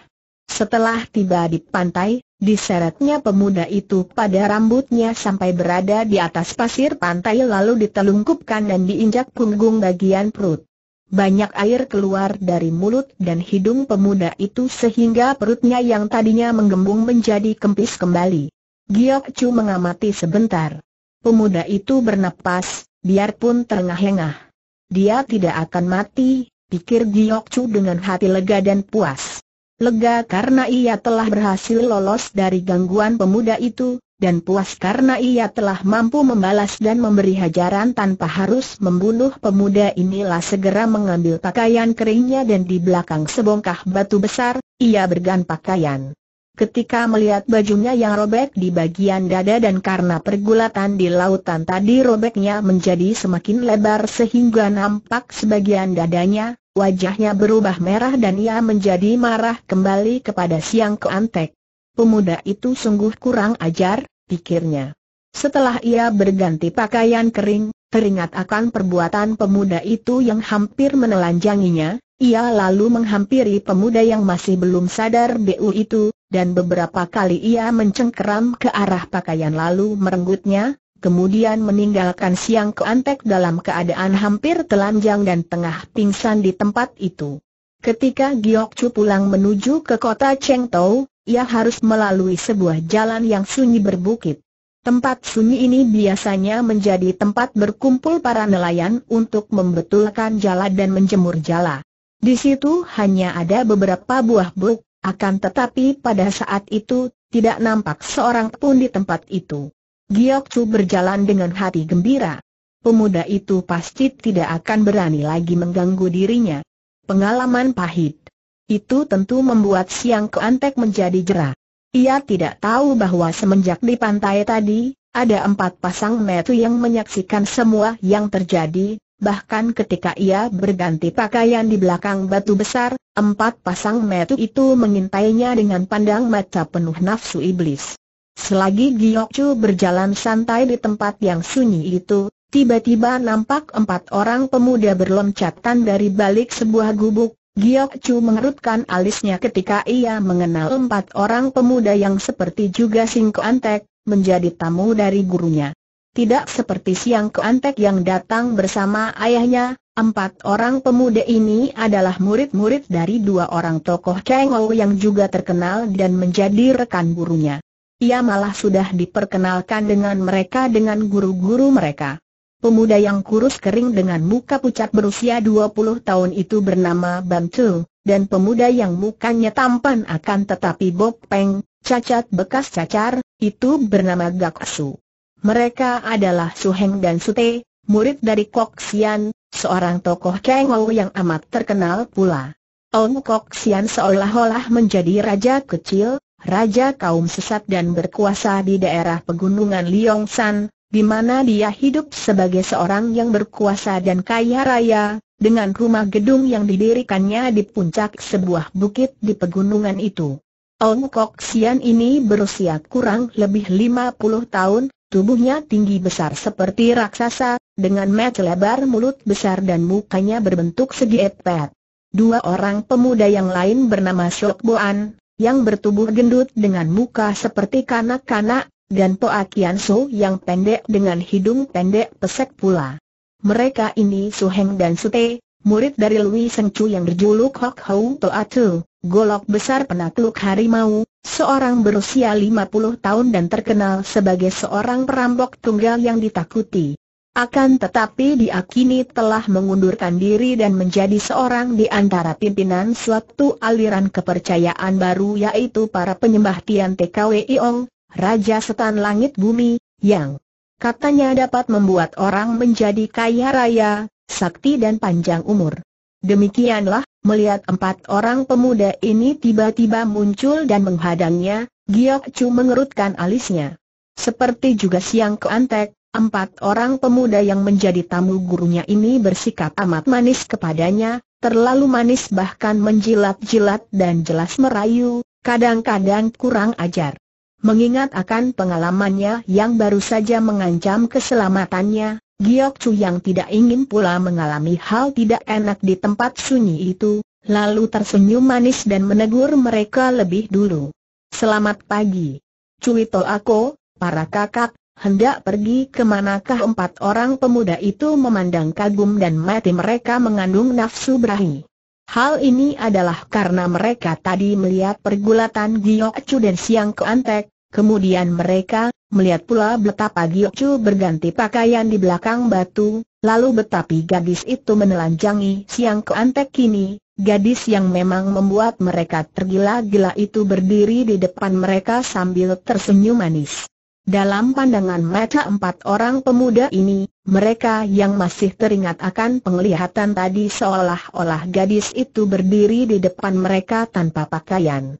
Setelah tiba di pantai, diseretnya pemuda itu pada rambutnya sampai berada di atas pasir pantai lalu ditelungkupkan dan diinjak punggung bagian perut. Banyak air keluar dari mulut dan hidung pemuda itu sehingga perutnya yang tadinya menggembung menjadi kempis kembali. Giok Chu mengamati sebentar. Pemuda itu bernapas, biarpun terengah-engah. Dia tidak akan mati, pikir Giok Chu dengan hati lega dan puas. Lega karena ia telah berhasil lolos dari gangguan pemuda itu, dan puas karena ia telah mampu membalas dan memberi hajaran tanpa harus membunuh pemuda inilah segera mengambil pakaian keringnya dan di belakang sebongkah batu besar, ia bergan pakaian. Ketika melihat bajunya yang robek di bagian dada dan karena pergulatan di lautan tadi robeknya menjadi semakin lebar sehingga nampak sebagian dadanya, wajahnya berubah merah dan ia menjadi marah kembali kepada Siang Keantek. Pemuda itu sungguh kurang ajar, pikirnya. Setelah ia berganti pakaian kering, teringat akan perbuatan pemuda itu yang hampir menelanjanginya, ia lalu menghampiri pemuda yang masih belum sadar BU itu, dan beberapa kali ia mencengkeram ke arah pakaian lalu merenggutnya, kemudian meninggalkan siang keantek dalam keadaan hampir telanjang dan tengah pingsan di tempat itu. Ketika Giok Chu pulang menuju ke kota Cheng Tou, ia harus melalui sebuah jalan yang sunyi berbukit. Tempat sunyi ini biasanya menjadi tempat berkumpul para nelayan untuk membetulkan jala dan menjemur jala. Di situ hanya ada beberapa buah buk, akan tetapi pada saat itu, tidak nampak seorang pun di tempat itu. Giok Chu berjalan dengan hati gembira. Pemuda itu pasti tidak akan berani lagi mengganggu dirinya. Pengalaman pahit. Itu tentu membuat Siang Keantek menjadi jerah. Ia tidak tahu bahwa semenjak di pantai tadi, ada empat pasang metu yang menyaksikan semua yang terjadi, bahkan ketika ia berganti pakaian di belakang batu besar, empat pasang metu itu mengintainya dengan pandang mata penuh nafsu iblis. Selagi Giok Chu berjalan santai di tempat yang sunyi itu, tiba-tiba nampak empat orang pemuda berloncatan dari balik sebuah gubuk. Giok Chu mengerutkan alisnya ketika ia mengenal empat orang pemuda yang seperti juga Singko Antek, menjadi tamu dari gurunya. Tidak seperti siang keantek yang datang bersama ayahnya, empat orang pemuda ini adalah murid-murid dari dua orang tokoh Cheng Ou yang juga terkenal dan menjadi rekan gurunya. Ia malah sudah diperkenalkan dengan mereka dengan guru-guru mereka. Pemuda yang kurus kering dengan muka pucat berusia 20 tahun itu bernama Bantu, dan pemuda yang mukanya tampan akan tetapi Bob Peng, cacat bekas cacar, itu bernama Gak Su. Mereka adalah Su Heng dan Su Te, murid dari Kok Sian, seorang tokoh Kang Ou yang amat terkenal pula. Ong Kok Sian seolah-olah menjadi raja kecil, raja kaum sesat dan berkuasa di daerah pegunungan Liong San, di mana dia hidup sebagai seorang yang berkuasa dan kaya raya, dengan rumah gedung yang didirikannya di puncak sebuah bukit di pegunungan itu. Ong Kok Sian ini berusia kurang lebih 50 tahun, Tubuhnya tinggi besar seperti raksasa, dengan mata lebar mulut besar dan mukanya berbentuk segi epet. Dua orang pemuda yang lain bernama Shok Boan, yang bertubuh gendut dengan muka seperti kanak-kanak, dan Poakian So yang pendek dengan hidung pendek pesek pula. Mereka ini Su Heng dan Su Te, murid dari Lui Seng Chu yang berjuluk Hok Hou Toatu, golok besar penakluk harimau, seorang berusia 50 tahun dan terkenal sebagai seorang perampok tunggal yang ditakuti. Akan tetapi diakini telah mengundurkan diri dan menjadi seorang di antara pimpinan suatu aliran kepercayaan baru yaitu para penyembah Tian TKW Iong, Raja Setan Langit Bumi, yang katanya dapat membuat orang menjadi kaya raya, sakti dan panjang umur. Demikianlah, melihat empat orang pemuda ini tiba-tiba muncul dan menghadangnya, Giok Chu mengerutkan alisnya. Seperti juga siang keantek, empat orang pemuda yang menjadi tamu gurunya ini bersikap amat manis kepadanya, terlalu manis bahkan menjilat-jilat dan jelas merayu, kadang-kadang kurang ajar. Mengingat akan pengalamannya yang baru saja mengancam keselamatannya, Giok Chu yang tidak ingin pula mengalami hal tidak enak di tempat sunyi itu, lalu tersenyum manis dan menegur mereka lebih dulu. Selamat pagi. Cuito aku, para kakak, hendak pergi ke manakah empat orang pemuda itu memandang kagum dan mati mereka mengandung nafsu berahi. Hal ini adalah karena mereka tadi melihat pergulatan Giokcu dan Siang Keantek, kemudian mereka melihat pula betapa Giokcu berganti pakaian di belakang batu, lalu betapa gadis itu menelanjangi Siang Keantek kini, gadis yang memang membuat mereka tergila-gila itu berdiri di depan mereka sambil tersenyum manis. Dalam pandangan mata empat orang pemuda ini, mereka yang masih teringat akan penglihatan tadi seolah-olah gadis itu berdiri di depan mereka tanpa pakaian.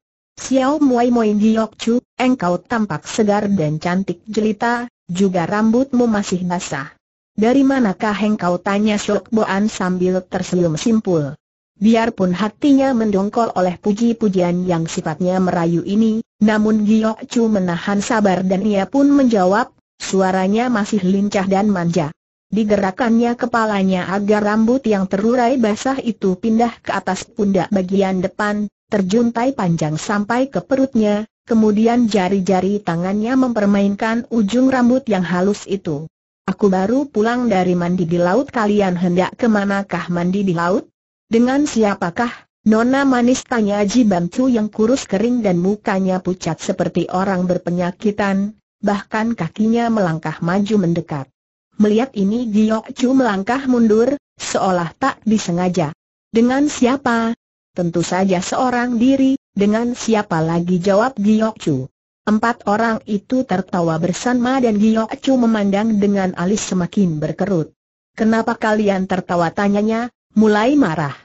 Xiao Muai Moi Giok Chu, engkau tampak segar dan cantik jelita, juga rambutmu masih basah. Dari manakah engkau tanya Syok Boan sambil tersenyum simpul. Biarpun hatinya mendongkol oleh puji-pujian yang sifatnya merayu ini, namun Giok Chu menahan sabar dan ia pun menjawab, suaranya masih lincah dan manja. Digerakannya kepalanya agar rambut yang terurai basah itu pindah ke atas pundak bagian depan, terjuntai panjang sampai ke perutnya, kemudian jari-jari tangannya mempermainkan ujung rambut yang halus itu. Aku baru pulang dari mandi di laut kalian hendak ke manakah mandi di laut? Dengan siapakah? Nona manis tanya Ji Bantu yang kurus kering dan mukanya pucat seperti orang berpenyakitan, bahkan kakinya melangkah maju mendekat. Melihat ini Giok Chu melangkah mundur, seolah tak disengaja. Dengan siapa? Tentu saja seorang diri, dengan siapa lagi jawab Giok Chu. Empat orang itu tertawa bersama dan Giok Chu memandang dengan alis semakin berkerut. Kenapa kalian tertawa tanyanya, mulai marah.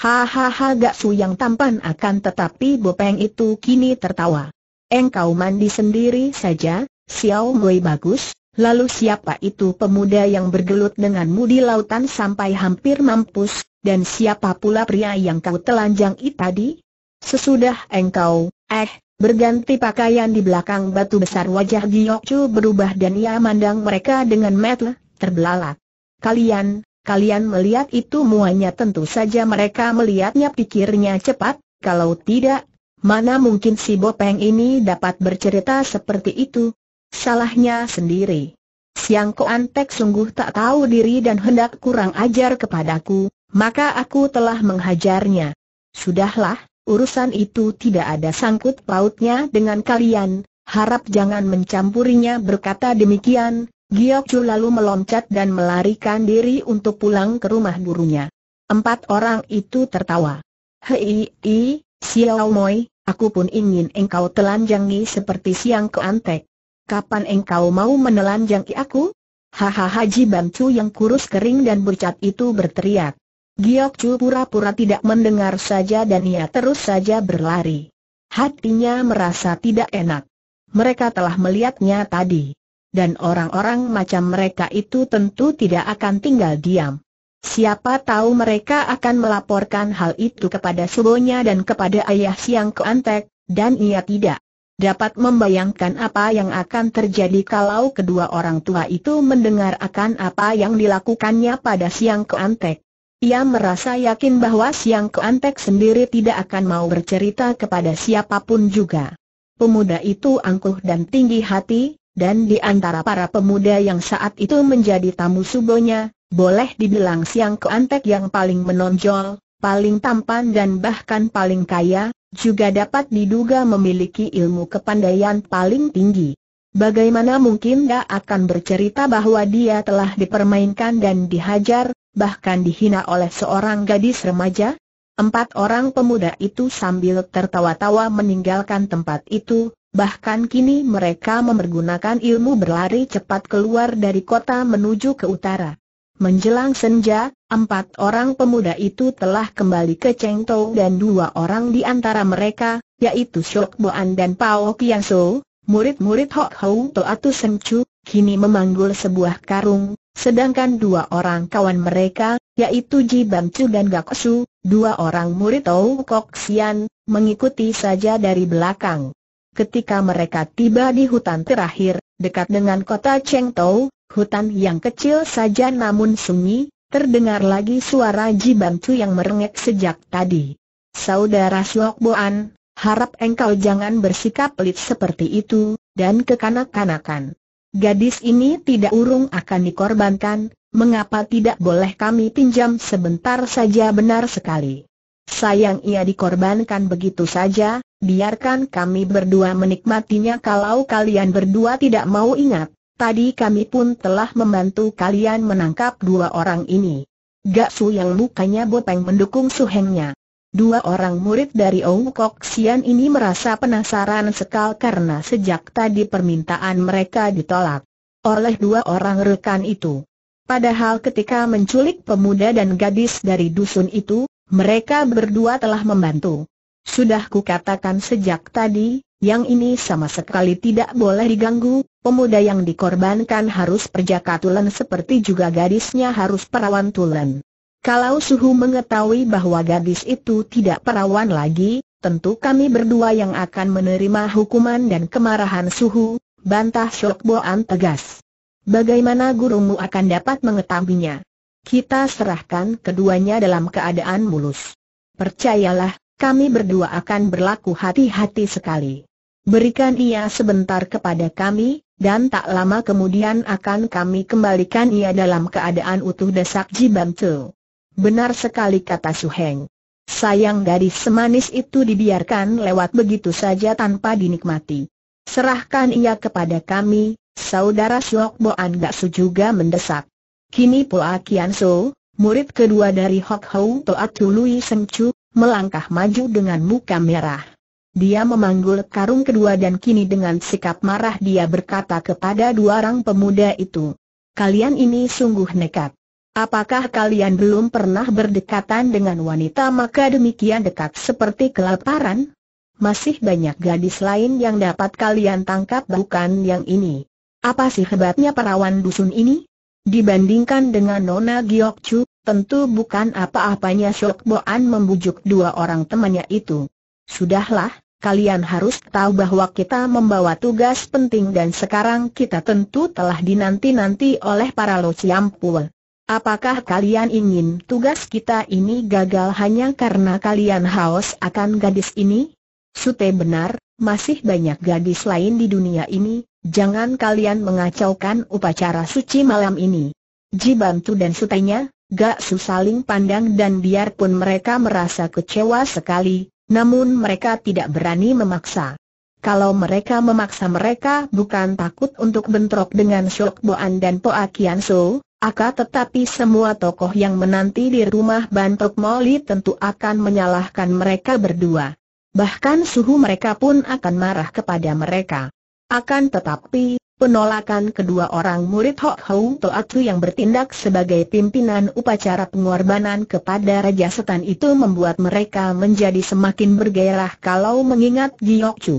Hahaha Gak Su yang tampan akan tetapi Bopeng itu kini tertawa. Engkau mandi sendiri saja, Xiao Mui bagus, lalu siapa itu pemuda yang bergelut denganmu di lautan sampai hampir mampus, dan siapa pula pria yang kau telanjang tadi? Sesudah engkau, eh, berganti pakaian di belakang batu besar wajah Giok berubah dan ia mandang mereka dengan mata terbelalak. Kalian, Kalian melihat itu muanya tentu saja mereka melihatnya pikirnya cepat, kalau tidak, mana mungkin si Bopeng ini dapat bercerita seperti itu? Salahnya sendiri. Siang Koantek sungguh tak tahu diri dan hendak kurang ajar kepadaku, maka aku telah menghajarnya. Sudahlah, urusan itu tidak ada sangkut pautnya dengan kalian, harap jangan mencampurinya berkata demikian, Giok Chu lalu meloncat dan melarikan diri untuk pulang ke rumah gurunya. Empat orang itu tertawa. Hei, i, Xiao Moi, aku pun ingin engkau telanjangi seperti siang keantek. Kapan engkau mau menelanjangi aku? Hahaha Ji Chu yang kurus kering dan bercat itu berteriak. Giok Chu pura-pura tidak mendengar saja dan ia terus saja berlari. Hatinya merasa tidak enak. Mereka telah melihatnya tadi dan orang-orang macam mereka itu tentu tidak akan tinggal diam. Siapa tahu mereka akan melaporkan hal itu kepada subonya dan kepada ayah siang keantek, dan ia tidak dapat membayangkan apa yang akan terjadi kalau kedua orang tua itu mendengar akan apa yang dilakukannya pada siang keantek. Ia merasa yakin bahwa siang keantek sendiri tidak akan mau bercerita kepada siapa pun juga. Pemuda itu angkuh dan tinggi hati, dan di antara para pemuda yang saat itu menjadi tamu subonya, boleh dibilang siang keantek yang paling menonjol, paling tampan dan bahkan paling kaya, juga dapat diduga memiliki ilmu kepandaian paling tinggi. Bagaimana mungkin dia akan bercerita bahwa dia telah dipermainkan dan dihajar, bahkan dihina oleh seorang gadis remaja? Empat orang pemuda itu sambil tertawa-tawa meninggalkan tempat itu, Bahkan kini mereka mempergunakan ilmu berlari cepat keluar dari kota menuju ke utara. Menjelang senja, empat orang pemuda itu telah kembali ke Cheng Tou dan dua orang di antara mereka, yaitu Shok Boan dan Pao Kian So, murid-murid Hok Hou Toatu Sen Chu, kini memanggul sebuah karung, sedangkan dua orang kawan mereka, yaitu Ji Bam Chu dan Gak Su, dua orang murid Tou Kok Sian, mengikuti saja dari belakang. ketika mereka tiba di hutan terakhir, dekat dengan kota Cheng Tou, hutan yang kecil saja namun sunyi, terdengar lagi suara Jibantu yang merengek sejak tadi. Saudara Syok Boan, harap engkau jangan bersikap pelit seperti itu, dan kekanak-kanakan. Gadis ini tidak urung akan dikorbankan, mengapa tidak boleh kami pinjam sebentar saja benar sekali. Sayang ia dikorbankan begitu saja, biarkan kami berdua menikmatinya kalau kalian berdua tidak mau ingat. Tadi kami pun telah membantu kalian menangkap dua orang ini. Gak Su yang mukanya bopeng mendukung suhengnya. Dua orang murid dari Ong Kok Sian ini merasa penasaran sekal karena sejak tadi permintaan mereka ditolak oleh dua orang rekan itu. Padahal ketika menculik pemuda dan gadis dari dusun itu, mereka berdua telah membantu. Sudah kukatakan sejak tadi, yang ini sama sekali tidak boleh diganggu, pemuda yang dikorbankan harus perjaka tulen seperti juga gadisnya harus perawan tulen. Kalau Suhu mengetahui bahwa gadis itu tidak perawan lagi, tentu kami berdua yang akan menerima hukuman dan kemarahan Suhu, bantah Syok Boan tegas. Bagaimana gurumu akan dapat mengetahuinya? Kita serahkan keduanya dalam keadaan mulus. Percayalah, kami berdua akan berlaku hati-hati sekali. Berikan ia sebentar kepada kami, dan tak lama kemudian akan kami kembalikan ia dalam keadaan utuh desak Jibantu. Benar sekali kata Suheng. Sayang gadis semanis itu dibiarkan lewat begitu saja tanpa dinikmati. Serahkan ia kepada kami, saudara Syok Boan Gaksu juga mendesak. Kini Poa Kian So, murid kedua dari Hok Hou Toat Lui Seng Chu, melangkah maju dengan muka merah. Dia memanggul karung kedua dan kini dengan sikap marah dia berkata kepada dua orang pemuda itu. Kalian ini sungguh nekat. Apakah kalian belum pernah berdekatan dengan wanita maka demikian dekat seperti kelaparan? Masih banyak gadis lain yang dapat kalian tangkap bukan yang ini. Apa sih hebatnya perawan dusun ini? Dibandingkan dengan Nona Giok Chu, tentu bukan apa-apanya Syok Boan membujuk dua orang temannya itu. Sudahlah, kalian harus tahu bahwa kita membawa tugas penting dan sekarang kita tentu telah dinanti-nanti oleh para Lo Ciampul. Apakah kalian ingin tugas kita ini gagal hanya karena kalian haus akan gadis ini? Sute benar, masih banyak gadis lain di dunia ini, jangan kalian mengacaukan upacara suci malam ini. Jibantu dan Sutenya, gak susaling pandang dan biarpun mereka merasa kecewa sekali, namun mereka tidak berani memaksa. Kalau mereka memaksa mereka bukan takut untuk bentrok dengan Shok Boan dan Poa Kian So, aka tetapi semua tokoh yang menanti di rumah Bantok Moli tentu akan menyalahkan mereka berdua. Bahkan suhu mereka pun akan marah kepada mereka. Akan tetapi, penolakan kedua orang murid Hok Hou Toatu yang bertindak sebagai pimpinan upacara pengorbanan kepada Raja Setan itu membuat mereka menjadi semakin bergairah kalau mengingat Giok Chu.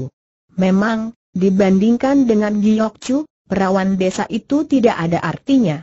Memang, dibandingkan dengan Giok Chu, perawan desa itu tidak ada artinya.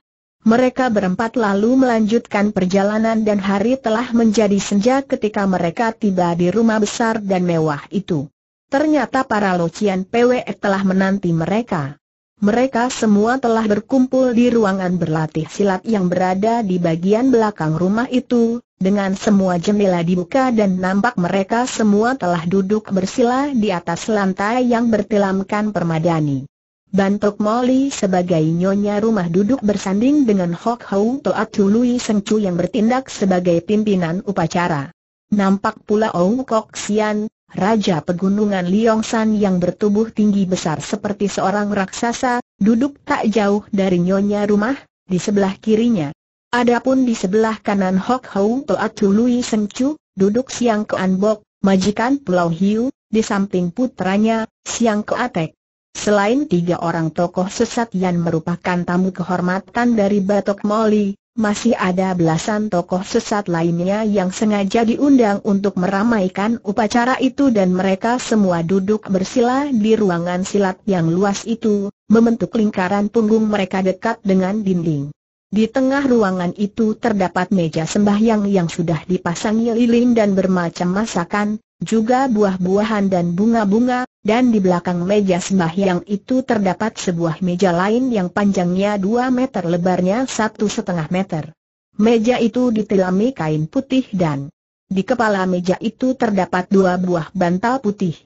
Mereka berempat lalu melanjutkan perjalanan dan hari telah menjadi senja ketika mereka tiba di rumah besar dan mewah itu. Ternyata para locian PWE telah menanti mereka. Mereka semua telah berkumpul di ruangan berlatih silat yang berada di bagian belakang rumah itu, dengan semua jendela dibuka dan nampak mereka semua telah duduk bersila di atas lantai yang bertilamkan permadani. Bantok Molly sebagai nyonya rumah duduk bersanding dengan Hok Hou Toat Lui Seng Chu yang bertindak sebagai pimpinan upacara. Nampak pula Ong Kok Sian, Raja Pegunungan Liongsan yang bertubuh tinggi besar seperti seorang raksasa, duduk tak jauh dari nyonya rumah, di sebelah kirinya. Adapun di sebelah kanan Hok Hou Toatu Lui Seng Chu, duduk Siang Kean Bok, majikan Pulau Hiu, di samping putranya, Siang Keatek. Selain tiga orang tokoh sesat yang merupakan tamu kehormatan dari Batok Moli, masih ada belasan tokoh sesat lainnya yang sengaja diundang untuk meramaikan upacara itu dan mereka semua duduk bersila di ruangan silat yang luas itu, membentuk lingkaran punggung mereka dekat dengan dinding. Di tengah ruangan itu terdapat meja sembahyang yang sudah dipasangi lilin dan bermacam masakan, juga buah-buahan dan bunga-bunga, dan di belakang meja sembahyang itu terdapat sebuah meja lain yang panjangnya 2 meter lebarnya satu setengah meter. Meja itu ditilami kain putih dan di kepala meja itu terdapat dua buah bantal putih.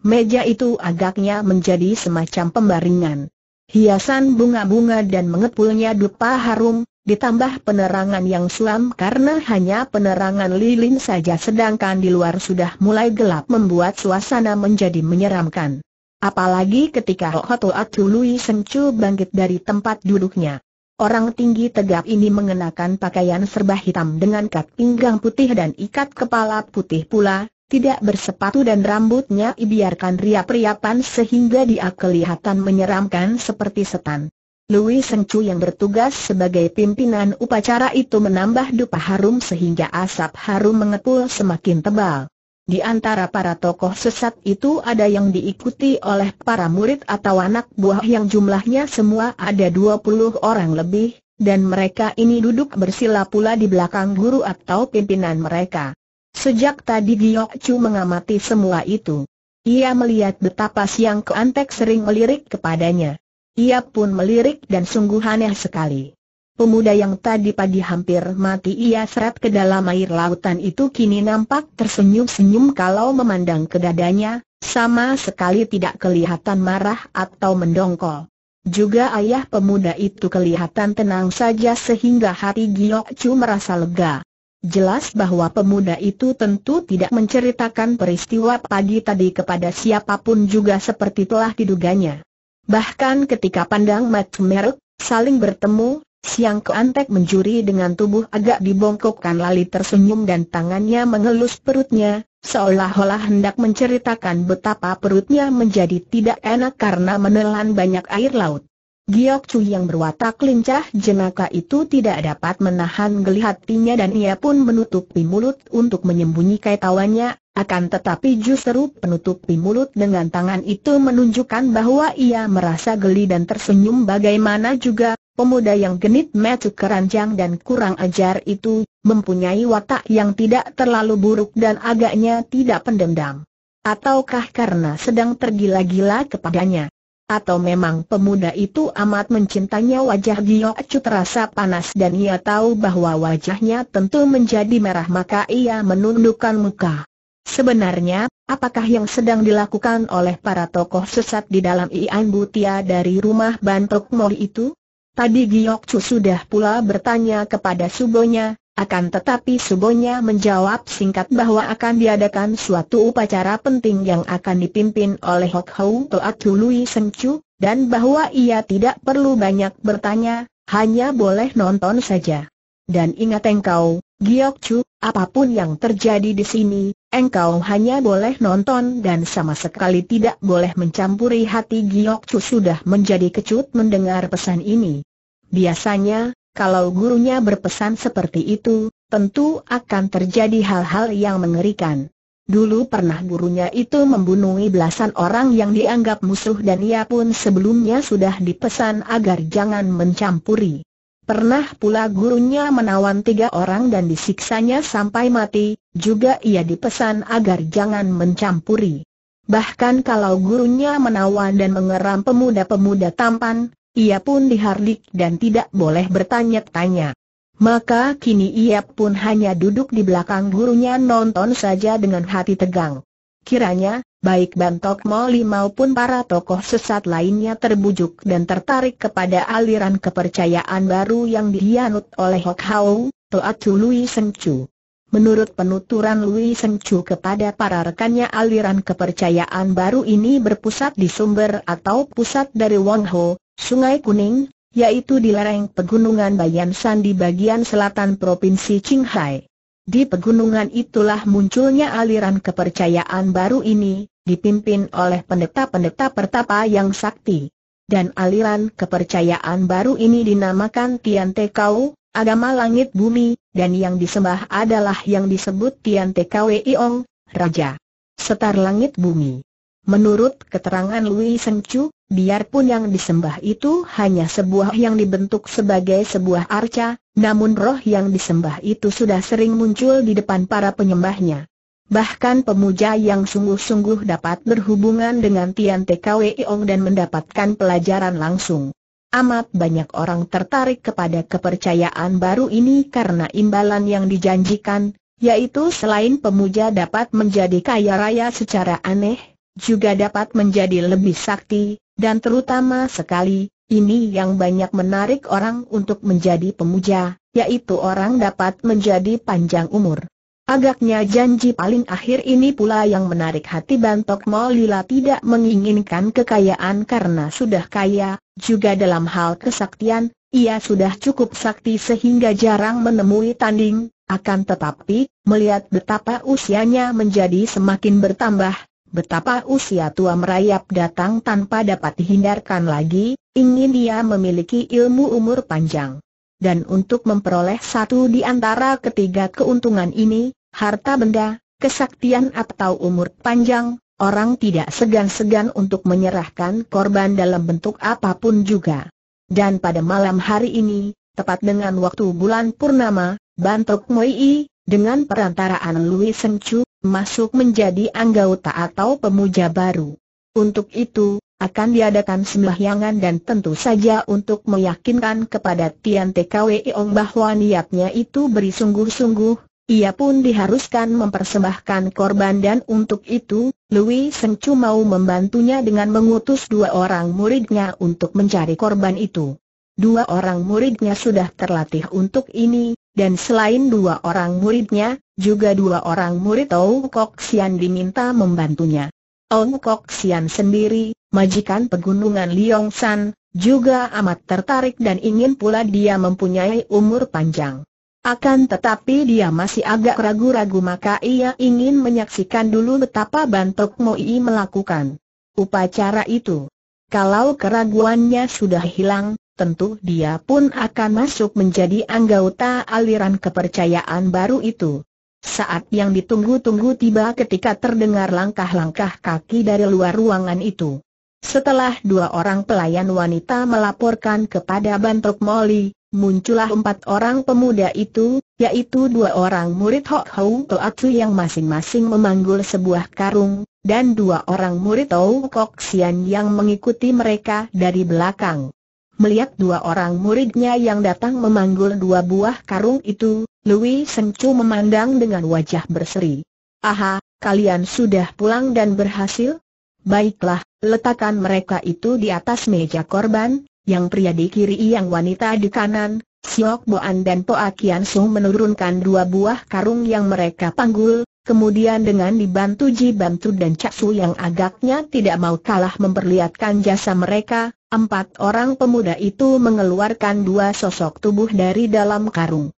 Meja itu agaknya menjadi semacam pembaringan. Hiasan bunga-bunga dan mengepulnya dupa harum, ditambah penerangan yang suam karena hanya penerangan lilin saja sedangkan di luar sudah mulai gelap membuat suasana menjadi menyeramkan. Apalagi ketika Hoto Atu Lui Sencu bangkit dari tempat duduknya. Orang tinggi tegap ini mengenakan pakaian serba hitam dengan kat pinggang putih dan ikat kepala putih pula, tidak bersepatu dan rambutnya dibiarkan riap-riapan sehingga dia kelihatan menyeramkan seperti setan. Louis Sengcu yang bertugas sebagai pimpinan upacara itu menambah dupa harum sehingga asap harum mengepul semakin tebal. Di antara para tokoh sesat itu ada yang diikuti oleh para murid atau anak buah yang jumlahnya semua ada 20 orang lebih, dan mereka ini duduk bersila pula di belakang guru atau pimpinan mereka. Sejak tadi Giok Chu mengamati semua itu. Ia melihat betapa Siang Keantek sering melirik kepadanya. Ia pun melirik dan sungguh aneh sekali. Pemuda yang tadi pagi hampir mati ia seret ke dalam air lautan itu kini nampak tersenyum-senyum kalau memandang ke dadanya, sama sekali tidak kelihatan marah atau mendongkol. Juga ayah pemuda itu kelihatan tenang saja sehingga hati Giok Chu merasa lega. Jelas bahwa pemuda itu tentu tidak menceritakan peristiwa pagi tadi kepada siapa pun juga seperti telah diduganya. Bahkan ketika pandang mata merek, saling bertemu, Siang Keantek menjuri dengan tubuh agak dibongkokkan lali tersenyum dan tangannya mengelus perutnya, seolah-olah hendak menceritakan betapa perutnya menjadi tidak enak karena menelan banyak air laut. Giok Chu yang berwatak lincah jenaka itu tidak dapat menahan geli hatinya dan ia pun menutupi mulut untuk menyembunyikan tawannya, akan tetapi justru penutupi mulut dengan tangan itu menunjukkan bahwa ia merasa geli dan tersenyum bagaimana juga, pemuda yang genit metu keranjang dan kurang ajar itu, mempunyai watak yang tidak terlalu buruk dan agaknya tidak pendendam. Ataukah karena sedang tergila-gila kepadanya? Atau memang pemuda itu amat mencintainya wajah Giok Chu terasa panas dan ia tahu bahwa wajahnya tentu menjadi merah maka ia menundukkan muka. Sebenarnya, apakah yang sedang dilakukan oleh para tokoh sesat di dalam Ian Butia dari rumah Bantok Mo itu? Tadi Giok Chu sudah pula bertanya kepada subonya, akan tetapi subonya menjawab singkat bahwa akan diadakan suatu upacara penting yang akan dipimpin oleh Hok Hou Toat Lui Seng Chu, dan bahwa ia tidak perlu banyak bertanya, hanya boleh nonton saja. Dan ingat engkau, Giok Chu, apa pun yang terjadi di sini, engkau hanya boleh nonton dan sama sekali tidak boleh mencampuri hati Giok Chu sudah menjadi kecut mendengar pesan ini. Biasanya, kalau gurunya berpesan seperti itu, tentu akan terjadi hal-hal yang mengerikan. Dulu pernah gurunya itu membunuh belasan orang yang dianggap musuh dan ia pun sebelumnya sudah dipesan agar jangan mencampuri. Pernah pula gurunya menawan tiga orang dan disiksanya sampai mati, juga ia dipesan agar jangan mencampuri. Bahkan kalau gurunya menawan dan mengeram pemuda-pemuda tampan, ia pun dihardik dan tidak boleh bertanya-tanya. Maka kini ia pun hanya duduk di belakang gurunya nonton saja dengan hati tegang. Kiranya, baik Bantok Moli maupun para tokoh sesat lainnya terbujuk dan tertarik kepada aliran kepercayaan baru yang dihianut oleh Hok Hao, Toatu Lui Sengcu. Menurut penuturan Lui Sengcu kepada para rekannya aliran kepercayaan baru ini berpusat di sumber atau pusat dari Wang Ho, Sungai Kuning, yaitu di lereng pegunungan Bayan San di bagian selatan Provinsi Qinghai. Di pegunungan itulah munculnya aliran kepercayaan baru ini, dipimpin oleh pendeta-pendeta pertapa yang sakti. Dan aliran kepercayaan baru ini dinamakan Tian Tekau, agama langit bumi, dan yang disembah adalah yang disebut Tian Tekau Iong, Raja. Setar langit bumi. Menurut keterangan Louis Sengcu, biarpun yang disembah itu hanya sebuah yang dibentuk sebagai sebuah arca, namun roh yang disembah itu sudah sering muncul di depan para penyembahnya. Bahkan pemuja yang sungguh-sungguh dapat berhubungan dengan Tian TKW Ong dan mendapatkan pelajaran langsung. Amat banyak orang tertarik kepada kepercayaan baru ini karena imbalan yang dijanjikan, yaitu selain pemuja dapat menjadi kaya raya secara aneh, juga dapat menjadi lebih sakti, dan terutama sekali, ini yang banyak menarik orang untuk menjadi pemuja, yaitu orang dapat menjadi panjang umur. Agaknya janji paling akhir ini pula yang menarik hati Bantok Molila tidak menginginkan kekayaan karena sudah kaya, juga dalam hal kesaktian, ia sudah cukup sakti sehingga jarang menemui tanding, akan tetapi, melihat betapa usianya menjadi semakin bertambah, betapa usia tua merayap datang tanpa dapat dihindarkan lagi, ingin dia memiliki ilmu umur panjang. Dan untuk memperoleh satu di antara ketiga keuntungan ini, harta benda, kesaktian atau umur panjang, orang tidak segan-segan untuk menyerahkan korban dalam bentuk apa pun juga. Dan pada malam hari ini, tepat dengan waktu bulan purnama, Bantok Moi, dengan perantaraan Louis Senchu, masuk menjadi anggota atau pemuja baru. Untuk itu, akan diadakan sembahyangan dan tentu saja untuk meyakinkan kepada Tian TKW Ong bahwa niatnya itu beri sungguh-sungguh, ia pun diharuskan mempersembahkan korban dan untuk itu, Louis Sencu mau membantunya dengan mengutus dua orang muridnya untuk mencari korban itu. Dua orang muridnya sudah terlatih untuk ini, dan selain dua orang muridnya, juga dua orang murid Ong Kok Sian diminta membantunya. Ong Kok Sian sendiri, majikan pegunungan Liong San, juga amat tertarik dan ingin pula dia mempunyai umur panjang. Akan tetapi dia masih agak ragu-ragu maka ia ingin menyaksikan dulu betapa Bantok Moi melakukan upacara itu. Kalau keraguannya sudah hilang, tentu dia pun akan masuk menjadi anggota aliran kepercayaan baru itu. Saat yang ditunggu-tunggu tiba ketika terdengar langkah-langkah kaki dari luar ruangan itu. Setelah dua orang pelayan wanita melaporkan kepada Bantok Moli, muncullah empat orang pemuda itu, yaitu dua orang murid Hok Hou Toatsu yang masing-masing memanggul sebuah karung, dan dua orang murid Tou Kok Sian yang mengikuti mereka dari belakang. Melihat dua orang muridnya yang datang memanggul dua buah karung itu, Louis Sencu memandang dengan wajah berseri. Aha, kalian sudah pulang dan berhasil? Baiklah, letakkan mereka itu di atas meja korban, yang pria di kiri yang wanita di kanan, Siok Boan dan Poa Kian Sung menurunkan dua buah karung yang mereka panggul, kemudian dengan dibantu Ji Bantu dan Cak Su yang agaknya tidak mau kalah memperlihatkan jasa mereka, empat orang pemuda itu mengeluarkan dua sosok tubuh dari dalam karung.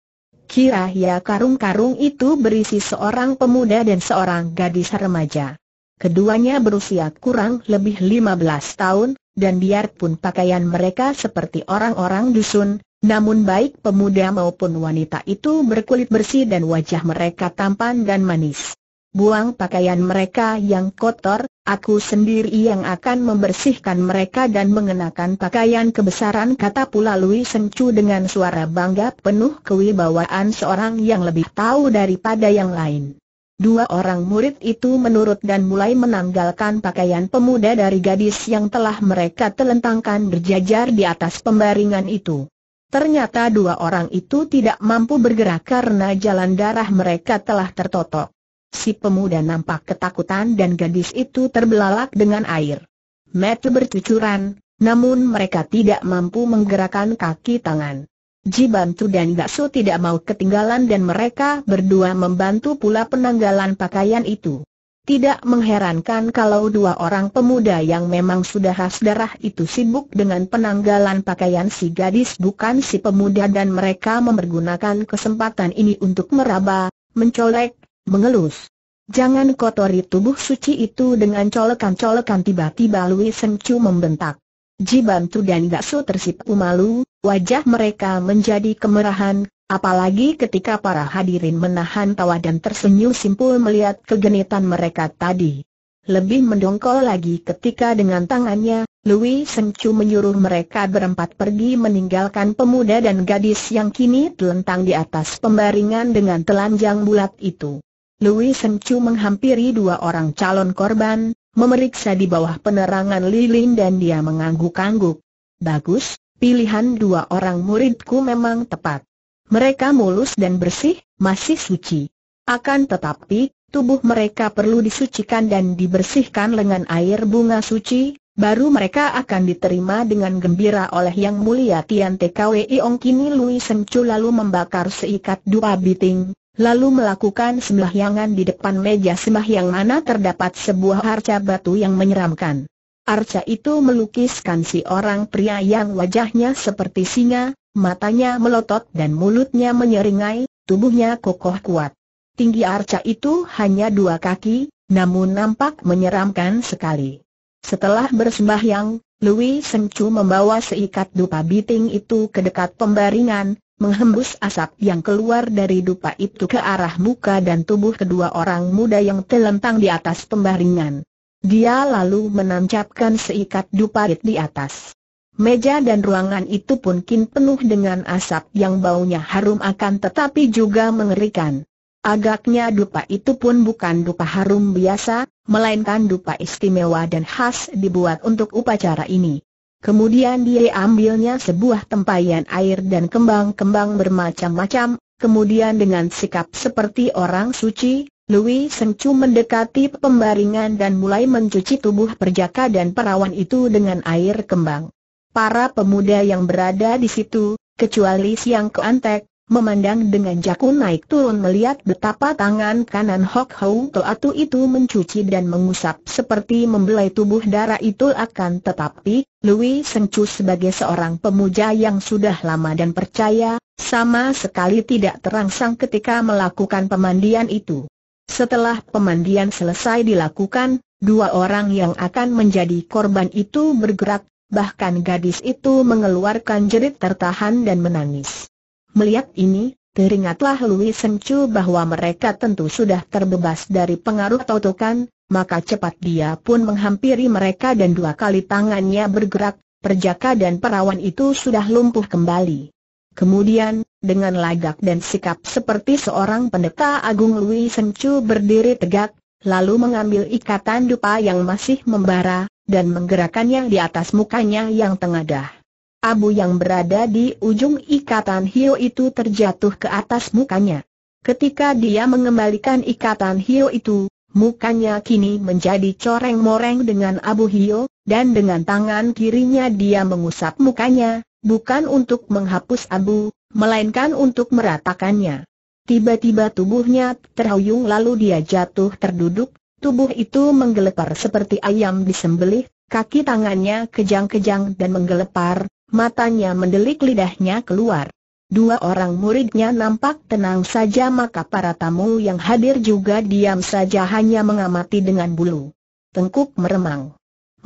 Kira ya karung-karung itu berisi seorang pemuda dan seorang gadis remaja. Keduanya berusia kurang lebih 15 tahun, dan biarpun pakaian mereka seperti orang-orang dusun, namun baik pemuda maupun wanita itu berkulit bersih dan wajah mereka tampan dan manis. Buang pakaian mereka yang kotor, aku sendiri yang akan membersihkan mereka dan mengenakan pakaian kebesaran kata pula Louis Sencu dengan suara bangga penuh kewibawaan seorang yang lebih tahu daripada yang lain. Dua orang murid itu menurut dan mulai menanggalkan pakaian pemuda dari gadis yang telah mereka telentangkan berjajar di atas pembaringan itu. Ternyata dua orang itu tidak mampu bergerak karena jalan darah mereka telah tertotok. Si pemuda nampak ketakutan dan gadis itu terbelalak dengan air. Mata bercucuran, namun mereka tidak mampu menggerakkan kaki tangan. Ji Bantu dan Gakso tidak mau ketinggalan dan mereka berdua membantu pula penanggalan pakaian itu. Tidak mengherankan kalau dua orang pemuda yang memang sudah khas darah itu sibuk dengan penanggalan pakaian si gadis bukan si pemuda dan mereka mempergunakan kesempatan ini untuk meraba, mencolek, mengelus. Jangan kotori tubuh suci itu dengan colekan-colekan tiba-tiba Louis Sencu membentak. Ji Bantu dan Gakso tersipu malu, wajah mereka menjadi kemerahan, apalagi ketika para hadirin menahan tawa dan tersenyum simpul melihat kegenitan mereka tadi. Lebih mendongkol lagi ketika dengan tangannya, Louis Sencu menyuruh mereka berempat pergi meninggalkan pemuda dan gadis yang kini telentang di atas pembaringan dengan telanjang bulat itu. Louis Seng Chu menghampiri dua orang calon korban, memeriksa di bawah penerangan lilin dan dia mengangguk-angguk. Bagus, pilihan dua orang muridku memang tepat. Mereka mulus dan bersih, masih suci. Akan tetapi, tubuh mereka perlu disucikan dan dibersihkan dengan air bunga suci, baru mereka akan diterima dengan gembira oleh Yang Mulia Tian TKWI Ong kini Louis Sencu lalu membakar seikat dua biting, lalu melakukan sembahyangan di depan meja sembahyang mana terdapat sebuah arca batu yang menyeramkan. Arca itu melukiskan si orang pria yang wajahnya seperti singa, matanya melotot dan mulutnya menyeringai, tubuhnya kokoh kuat. Tinggi arca itu hanya dua kaki, namun nampak menyeramkan sekali. Setelah bersembahyang, Louis Sencu membawa seikat dupa biting itu ke dekat pembaringan, menghembus asap yang keluar dari dupa itu ke arah muka dan tubuh kedua orang muda yang terlentang di atas pembaringan. Dia lalu menancapkan seikat dupa di atas. Meja dan ruangan itu pun kin penuh dengan asap yang baunya harum akan tetapi juga mengerikan. Agaknya dupa itu pun bukan dupa harum biasa, melainkan dupa istimewa dan khas dibuat untuk upacara ini. Kemudian dia ambilnya sebuah tempayan air dan kembang-kembang bermacam-macam, kemudian dengan sikap seperti orang suci, Louis Sencu mendekati pembaringan dan mulai mencuci tubuh perjaka dan perawan itu dengan air kembang. Para pemuda yang berada di situ, kecuali siang keantek, memandang dengan jakun naik turun melihat betapa tangan kanan Hok Hou Toatu itu mencuci dan mengusap seperti membelai tubuh darah itu akan tetapi, Louis Sencu sebagai seorang pemuja yang sudah lama dan percaya, sama sekali tidak terangsang ketika melakukan pemandian itu. Setelah pemandian selesai dilakukan, dua orang yang akan menjadi korban itu bergerak, bahkan gadis itu mengeluarkan jerit tertahan dan menangis. Melihat ini, teringatlah Louis Sencu bahwa mereka tentu sudah terbebas dari pengaruh totokan, maka cepat dia pun menghampiri mereka dan dua kali tangannya bergerak, perjaka dan perawan itu sudah lumpuh kembali. Kemudian, dengan lagak dan sikap seperti seorang pendeta agung Louis Sencu berdiri tegak, lalu mengambil ikatan dupa yang masih membara, dan menggerakkannya di atas mukanya yang tengadah. Abu yang berada di ujung ikatan hiu itu terjatuh ke atas mukanya. Ketika dia mengembalikan ikatan hiu itu, mukanya kini menjadi coreng-moreng dengan abu hiu, dan dengan tangan kirinya dia mengusap mukanya, bukan untuk menghapus abu, melainkan untuk meratakannya. Tiba-tiba tubuhnya terhuyung lalu dia jatuh terduduk, tubuh itu menggelepar seperti ayam disembelih, kaki tangannya kejang-kejang dan menggelepar, matanya mendelik lidahnya keluar. Dua orang muridnya nampak tenang saja maka para tamu yang hadir juga diam saja hanya mengamati dengan bulu. Tengkuk meremang.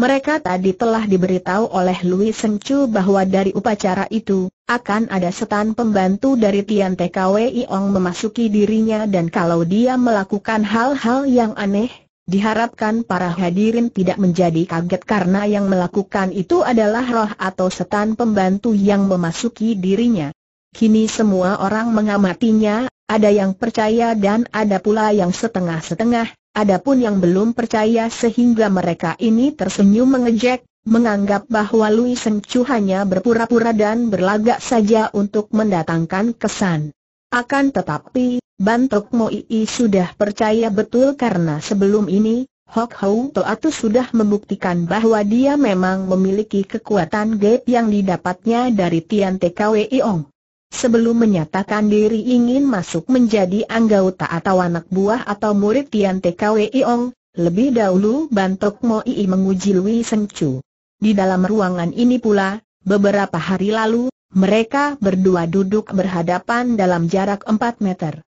Mereka tadi telah diberitahu oleh Louis Sencu bahwa dari upacara itu, akan ada setan pembantu dari Tian TKW Iong memasuki dirinya dan kalau dia melakukan hal-hal yang aneh, Diharapkan para hadirin tidak menjadi kaget karena yang melakukan itu adalah roh atau setan pembantu yang memasuki dirinya. Kini semua orang mengamatinya, ada yang percaya dan ada pula yang setengah-setengah, ada pun yang belum percaya sehingga mereka ini tersenyum mengejek, menganggap bahwa Louis Sencu hanya berpura-pura dan berlagak saja untuk mendatangkan kesan. Akan tetapi, Bantok Moi sudah percaya betul karena sebelum ini, Hok Hou Toatu sudah membuktikan bahwa dia memang memiliki kekuatan gaib yang didapatnya dari Tian TKW Iong. Sebelum menyatakan diri ingin masuk menjadi anggota atau anak buah atau murid Tian TKW Iong, lebih dahulu Bantok Moi menguji Lui Sencu. Di dalam ruangan ini pula, beberapa hari lalu, mereka berdua duduk berhadapan dalam jarak 4 meter.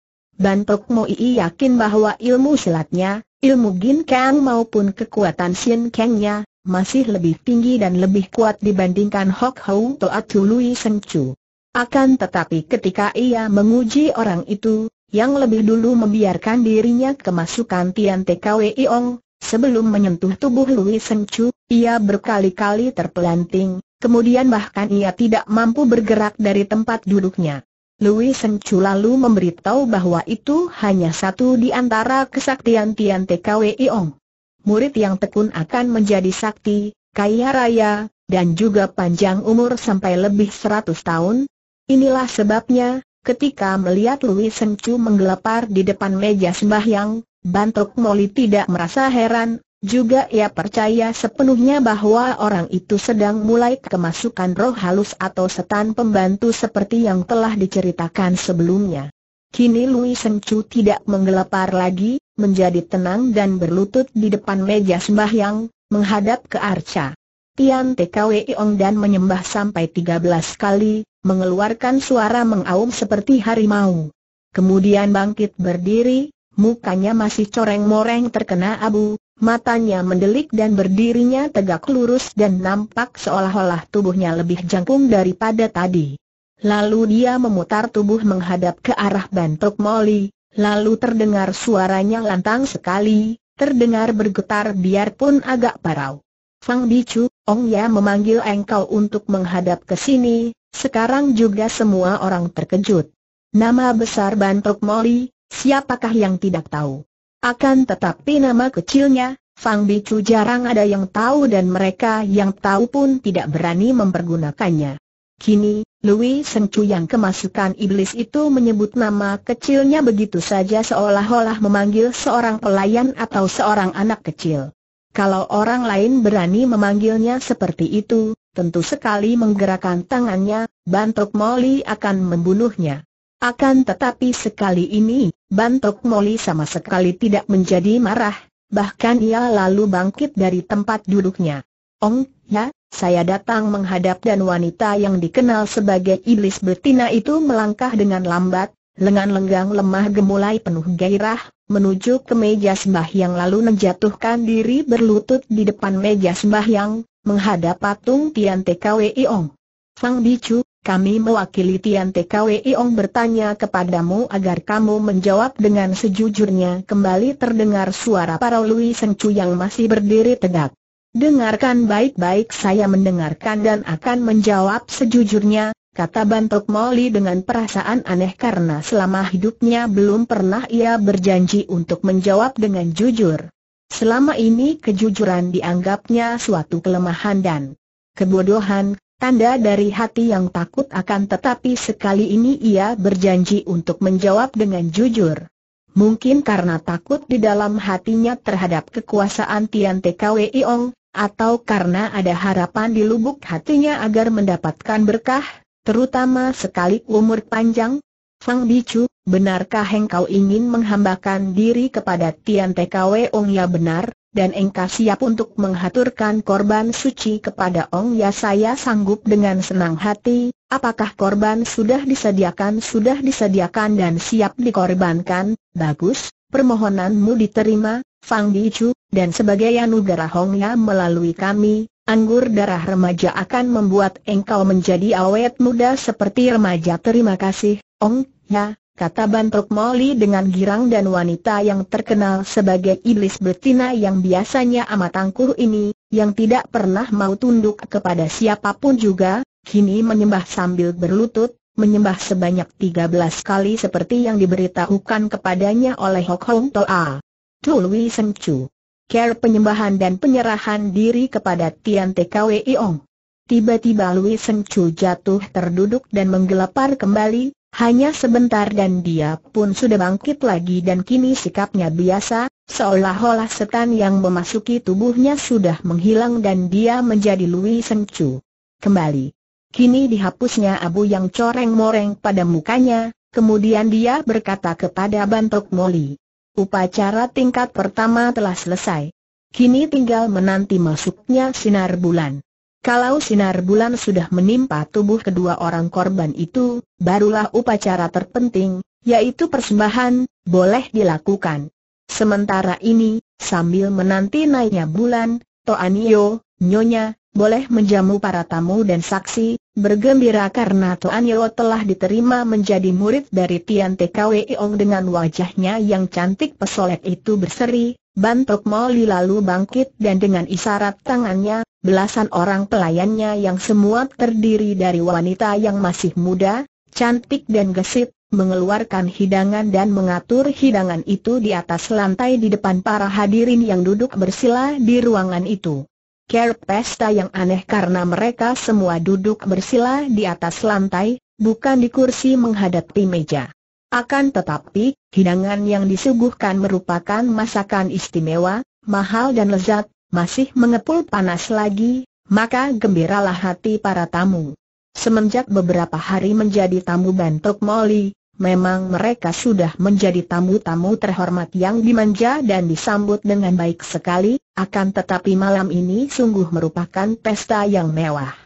Bantok Moi yakin bahwa ilmu silatnya, ilmu Gin Kang maupun kekuatan Shin Kangnya, masih lebih tinggi dan lebih kuat dibandingkan Hok Hou Toa Lui Seng Chu. Akan tetapi ketika ia menguji orang itu, yang lebih dulu membiarkan dirinya kemasukan Tian TKW Iong, sebelum menyentuh tubuh Lui Seng Chu, ia berkali-kali terpelanting, kemudian bahkan ia tidak mampu bergerak dari tempat duduknya. Louis Chu lalu memberitahu bahwa itu hanya satu di antara kesaktian Tian TKW Iong. Murid yang tekun akan menjadi sakti, kaya raya, dan juga panjang umur sampai lebih seratus tahun. Inilah sebabnya, ketika melihat Louis Chu menggelepar di depan meja sembahyang, Bantok Molly tidak merasa heran, juga ia percaya sepenuhnya bahwa orang itu sedang mulai kemasukan roh halus atau setan pembantu seperti yang telah diceritakan sebelumnya. Kini Louis Senchu tidak menggelepar lagi, menjadi tenang dan berlutut di depan meja sembahyang, menghadap ke arca. Tian TKW Iong dan menyembah sampai 13 kali, mengeluarkan suara mengaum seperti harimau. Kemudian bangkit berdiri, mukanya masih coreng-moreng terkena abu, matanya mendelik dan berdirinya tegak lurus dan nampak seolah-olah tubuhnya lebih jangkung daripada tadi. Lalu dia memutar tubuh menghadap ke arah Bantok Molly, lalu terdengar suaranya lantang sekali, terdengar bergetar biarpun agak parau. Fang Bicu, Ong Ya memanggil engkau untuk menghadap ke sini, sekarang juga semua orang terkejut. Nama besar Bantok Molly, siapakah yang tidak tahu? Akan tetapi nama kecilnya, Fang Bicu jarang ada yang tahu dan mereka yang tahu pun tidak berani mempergunakannya. Kini, Louis Sencu yang kemasukan iblis itu menyebut nama kecilnya begitu saja seolah-olah memanggil seorang pelayan atau seorang anak kecil. Kalau orang lain berani memanggilnya seperti itu, tentu sekali menggerakkan tangannya, Bantok Molly akan membunuhnya. Akan tetapi sekali ini, Bantok Molly sama sekali tidak menjadi marah, bahkan ia lalu bangkit dari tempat duduknya. Ong, ya, saya datang menghadap dan wanita yang dikenal sebagai iblis betina itu melangkah dengan lambat, lengan lenggang lemah gemulai penuh gairah, menuju ke meja sembahyang lalu menjatuhkan diri berlutut di depan meja sembahyang, menghadap patung Tian TKW Iong. Fang Bicu, kami mewakili Tian TKW Iong bertanya kepadamu agar kamu menjawab dengan sejujurnya kembali terdengar suara para Lui Sengcu yang masih berdiri tegak. Dengarkan baik-baik saya mendengarkan dan akan menjawab sejujurnya, kata Bantok Molly dengan perasaan aneh karena selama hidupnya belum pernah ia berjanji untuk menjawab dengan jujur. Selama ini kejujuran dianggapnya suatu kelemahan dan kebodohan, Tanda dari hati yang takut akan tetapi sekali ini ia berjanji untuk menjawab dengan jujur. Mungkin karena takut di dalam hatinya terhadap kekuasaan Tian TKW Iong, atau karena ada harapan di lubuk hatinya agar mendapatkan berkah, terutama sekali umur panjang. Fang Bicu, benarkah engkau ingin menghambakan diri kepada Tian TKW Ong ya benar, dan engkau siap untuk menghaturkan korban suci kepada Ong ya saya sanggup dengan senang hati, apakah korban sudah disediakan? Sudah disediakan dan siap dikorbankan, bagus, permohonanmu diterima, Fang Dicu, dan sebagai anugerah Hong Ya melalui kami, anggur darah remaja akan membuat engkau menjadi awet muda seperti remaja. Terima kasih, Ong Ya kata Bantok Molly dengan girang dan wanita yang terkenal sebagai iblis betina yang biasanya amat angkuh ini, yang tidak pernah mau tunduk kepada siapa pun juga, kini menyembah sambil berlutut, menyembah sebanyak 13 kali seperti yang diberitahukan kepadanya oleh Hok Hong Toa. Tu Lui Seng Chu. Care penyembahan dan penyerahan diri kepada Tian TKW Iong. Tiba-tiba Lui Seng Chu jatuh terduduk dan menggelepar kembali, hanya sebentar dan dia pun sudah bangkit lagi dan kini sikapnya biasa, seolah-olah setan yang memasuki tubuhnya sudah menghilang dan dia menjadi Louis Sencu. Kembali. Kini dihapusnya abu yang coreng-moreng pada mukanya, kemudian dia berkata kepada Bantok Moli. Upacara tingkat pertama telah selesai. Kini tinggal menanti masuknya sinar bulan. Kalau sinar bulan sudah menimpa tubuh kedua orang korban itu, barulah upacara terpenting, yaitu persembahan, boleh dilakukan. Sementara ini, sambil menanti naiknya bulan, Toanio, Nyonya, boleh menjamu para tamu dan saksi, bergembira karena Toanio telah diterima menjadi murid dari Tian TKW Ong dengan wajahnya yang cantik pesolek itu berseri, Bantok Molly lalu bangkit dan dengan isyarat tangannya, belasan orang pelayannya yang semua terdiri dari wanita yang masih muda, cantik dan gesit, mengeluarkan hidangan dan mengatur hidangan itu di atas lantai di depan para hadirin yang duduk bersila di ruangan itu. Care pesta yang aneh karena mereka semua duduk bersila di atas lantai, bukan di kursi menghadapi meja. Akan tetapi, hidangan yang disuguhkan merupakan masakan istimewa, mahal dan lezat, masih mengepul panas lagi, maka gembiralah hati para tamu. Semenjak beberapa hari menjadi tamu Bantok Molly, memang mereka sudah menjadi tamu-tamu terhormat yang dimanja dan disambut dengan baik sekali, akan tetapi malam ini sungguh merupakan pesta yang mewah.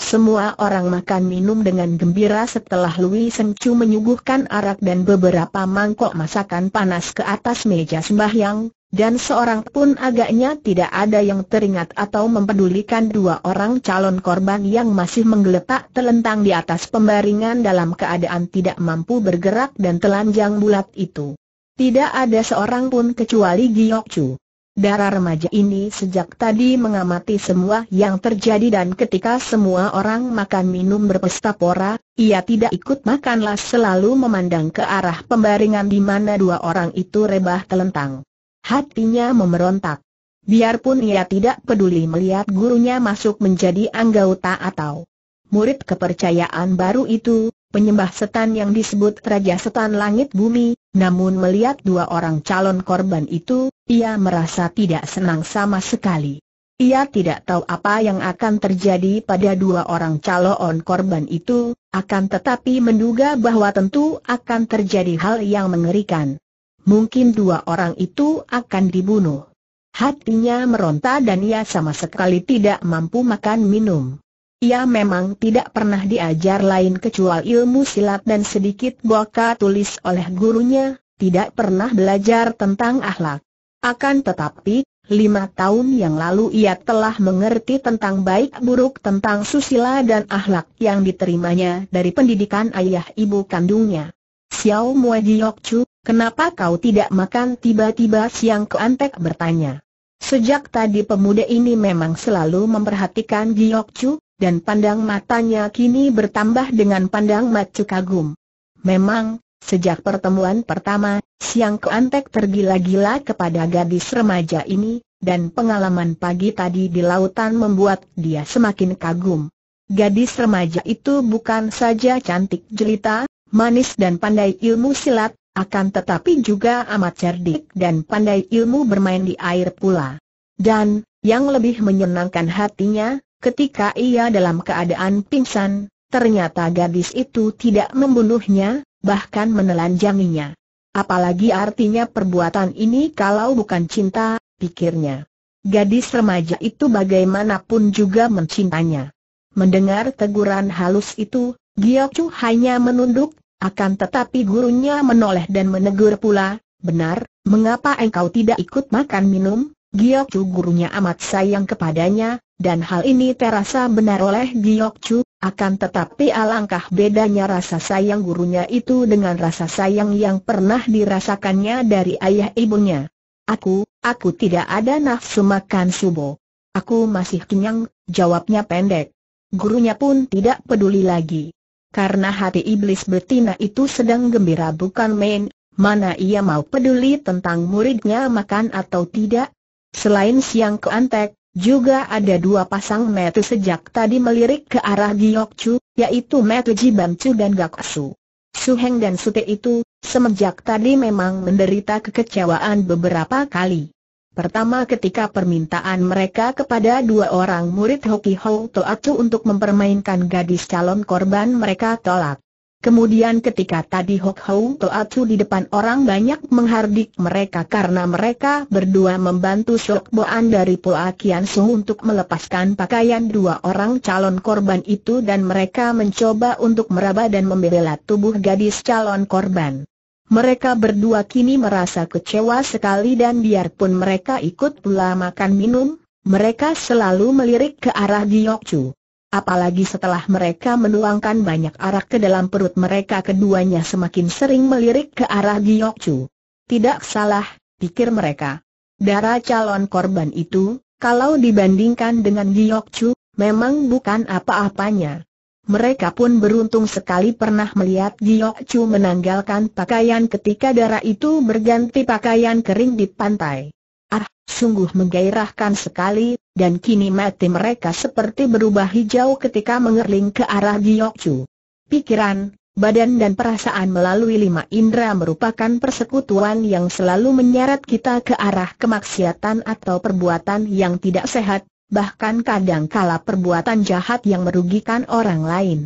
Semua orang makan minum dengan gembira setelah Louis Senchu menyuguhkan arak dan beberapa mangkok masakan panas ke atas meja sembahyang, dan seorang pun agaknya tidak ada yang teringat atau mempedulikan dua orang calon korban yang masih menggeletak telentang di atas pembaringan dalam keadaan tidak mampu bergerak dan telanjang bulat itu. Tidak ada seorang pun kecuali Giok Chu. Darah remaja ini sejak tadi mengamati semua yang terjadi dan ketika semua orang makan minum berpesta pora, ia tidak ikut makanlah selalu memandang ke arah pembaringan di mana dua orang itu rebah telentang. Hatinya memerontak. Biarpun ia tidak peduli melihat gurunya masuk menjadi anggota atau murid kepercayaan baru itu, penyembah setan yang disebut Raja Setan Langit Bumi, namun melihat dua orang calon korban itu, ia merasa tidak senang sama sekali. Ia tidak tahu apa yang akan terjadi pada dua orang calon korban itu, akan tetapi menduga bahwa tentu akan terjadi hal yang mengerikan. Mungkin dua orang itu akan dibunuh. Hatinya meronta dan ia sama sekali tidak mampu makan minum. Ia memang tidak pernah diajar lain kecuali ilmu silat dan sedikit boka tulis oleh gurunya, tidak pernah belajar tentang akhlak. Akan tetapi, lima tahun yang lalu ia telah mengerti tentang baik buruk tentang susila dan akhlak yang diterimanya dari pendidikan ayah ibu kandungnya. Xiao Mue Giok Chu, kenapa kau tidak makan tiba-tiba siang keantek bertanya. Sejak tadi pemuda ini memang selalu memperhatikan Giok Chu, dan pandang matanya kini bertambah dengan pandang mata kagum. Memang, sejak pertemuan pertama, Siang Keantek tergila-gila kepada gadis remaja ini, dan pengalaman pagi tadi di lautan membuat dia semakin kagum. Gadis remaja itu bukan saja cantik jelita, manis dan pandai ilmu silat, akan tetapi juga amat cerdik dan pandai ilmu bermain di air pula. Dan, yang lebih menyenangkan hatinya, Ketika ia dalam keadaan pingsan, ternyata gadis itu tidak membunuhnya, bahkan menelanjanginya. Apalagi artinya perbuatan ini kalau bukan cinta, pikirnya. Gadis remaja itu bagaimanapun juga mencintanya. Mendengar teguran halus itu, Giok hanya menunduk, akan tetapi gurunya menoleh dan menegur pula, benar, mengapa engkau tidak ikut makan minum? Giok gurunya amat sayang kepadanya, dan hal ini terasa benar oleh Giok Chu, akan tetapi alangkah bedanya rasa sayang gurunya itu dengan rasa sayang yang pernah dirasakannya dari ayah ibunya. Aku, aku tidak ada nafsu makan subo. Aku masih kenyang, jawabnya pendek. Gurunya pun tidak peduli lagi. Karena hati iblis betina itu sedang gembira bukan main, mana ia mau peduli tentang muridnya makan atau tidak? Selain siang keantek, juga ada dua pasang mata sejak tadi melirik ke arah Giok Chu, yaitu mata Jiban Chu dan Gak Su. Su Heng dan Sute itu, semenjak tadi memang menderita kekecewaan beberapa kali. Pertama ketika permintaan mereka kepada dua orang murid Hoki Hou Toatu untuk mempermainkan gadis calon korban mereka tolak. Kemudian ketika tadi Hok Hou Toatu di depan orang banyak menghardik mereka karena mereka berdua membantu Sok Boan dari Poa Kian Sung untuk melepaskan pakaian dua orang calon korban itu dan mereka mencoba untuk meraba dan membela tubuh gadis calon korban. Mereka berdua kini merasa kecewa sekali dan biarpun mereka ikut pula makan minum, mereka selalu melirik ke arah Giok Chu. Apalagi setelah mereka menuangkan banyak arak ke dalam perut mereka keduanya semakin sering melirik ke arah Giok Chu. Tidak salah, pikir mereka. Darah calon korban itu, kalau dibandingkan dengan Giok Chu, memang bukan apa-apanya. Mereka pun beruntung sekali pernah melihat Giok Chu menanggalkan pakaian ketika darah itu berganti pakaian kering di pantai. Ah, sungguh menggairahkan sekali, dan kini mati mereka seperti berubah hijau ketika mengerling ke arah Giok Chu. Pikiran, badan dan perasaan melalui lima indera merupakan persekutuan yang selalu menyeret kita ke arah kemaksiatan atau perbuatan yang tidak sehat, bahkan kadang kala perbuatan jahat yang merugikan orang lain.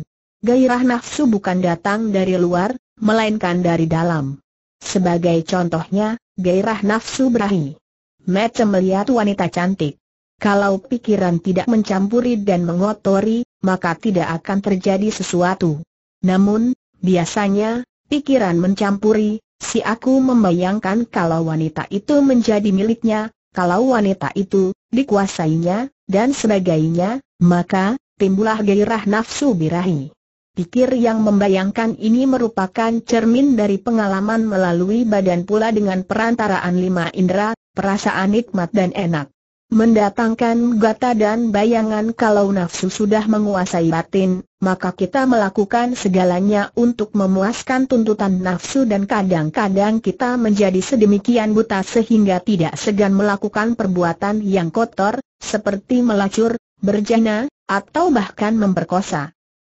Gairah nafsu bukan datang dari luar, melainkan dari dalam. Sebagai contohnya, gairah nafsu berahi. Mata melihat wanita cantik. Kalau pikiran tidak mencampuri dan mengotori, maka tidak akan terjadi sesuatu. Namun, biasanya, pikiran mencampuri, si aku membayangkan kalau wanita itu menjadi miliknya, kalau wanita itu dikuasainya, dan sebagainya, maka timbullah gairah nafsu birahi. Pikir yang membayangkan ini merupakan cermin dari pengalaman melalui badan pula dengan perantaraan lima indera, perasaan nikmat dan enak mendatangkan gata dan bayangan kalau nafsu sudah menguasai batin, maka kita melakukan segalanya untuk memuaskan tuntutan nafsu dan kadang-kadang kita menjadi sedemikian buta sehingga tidak segan melakukan perbuatan yang kotor, seperti melacur, berjana, atau bahkan memperkosa.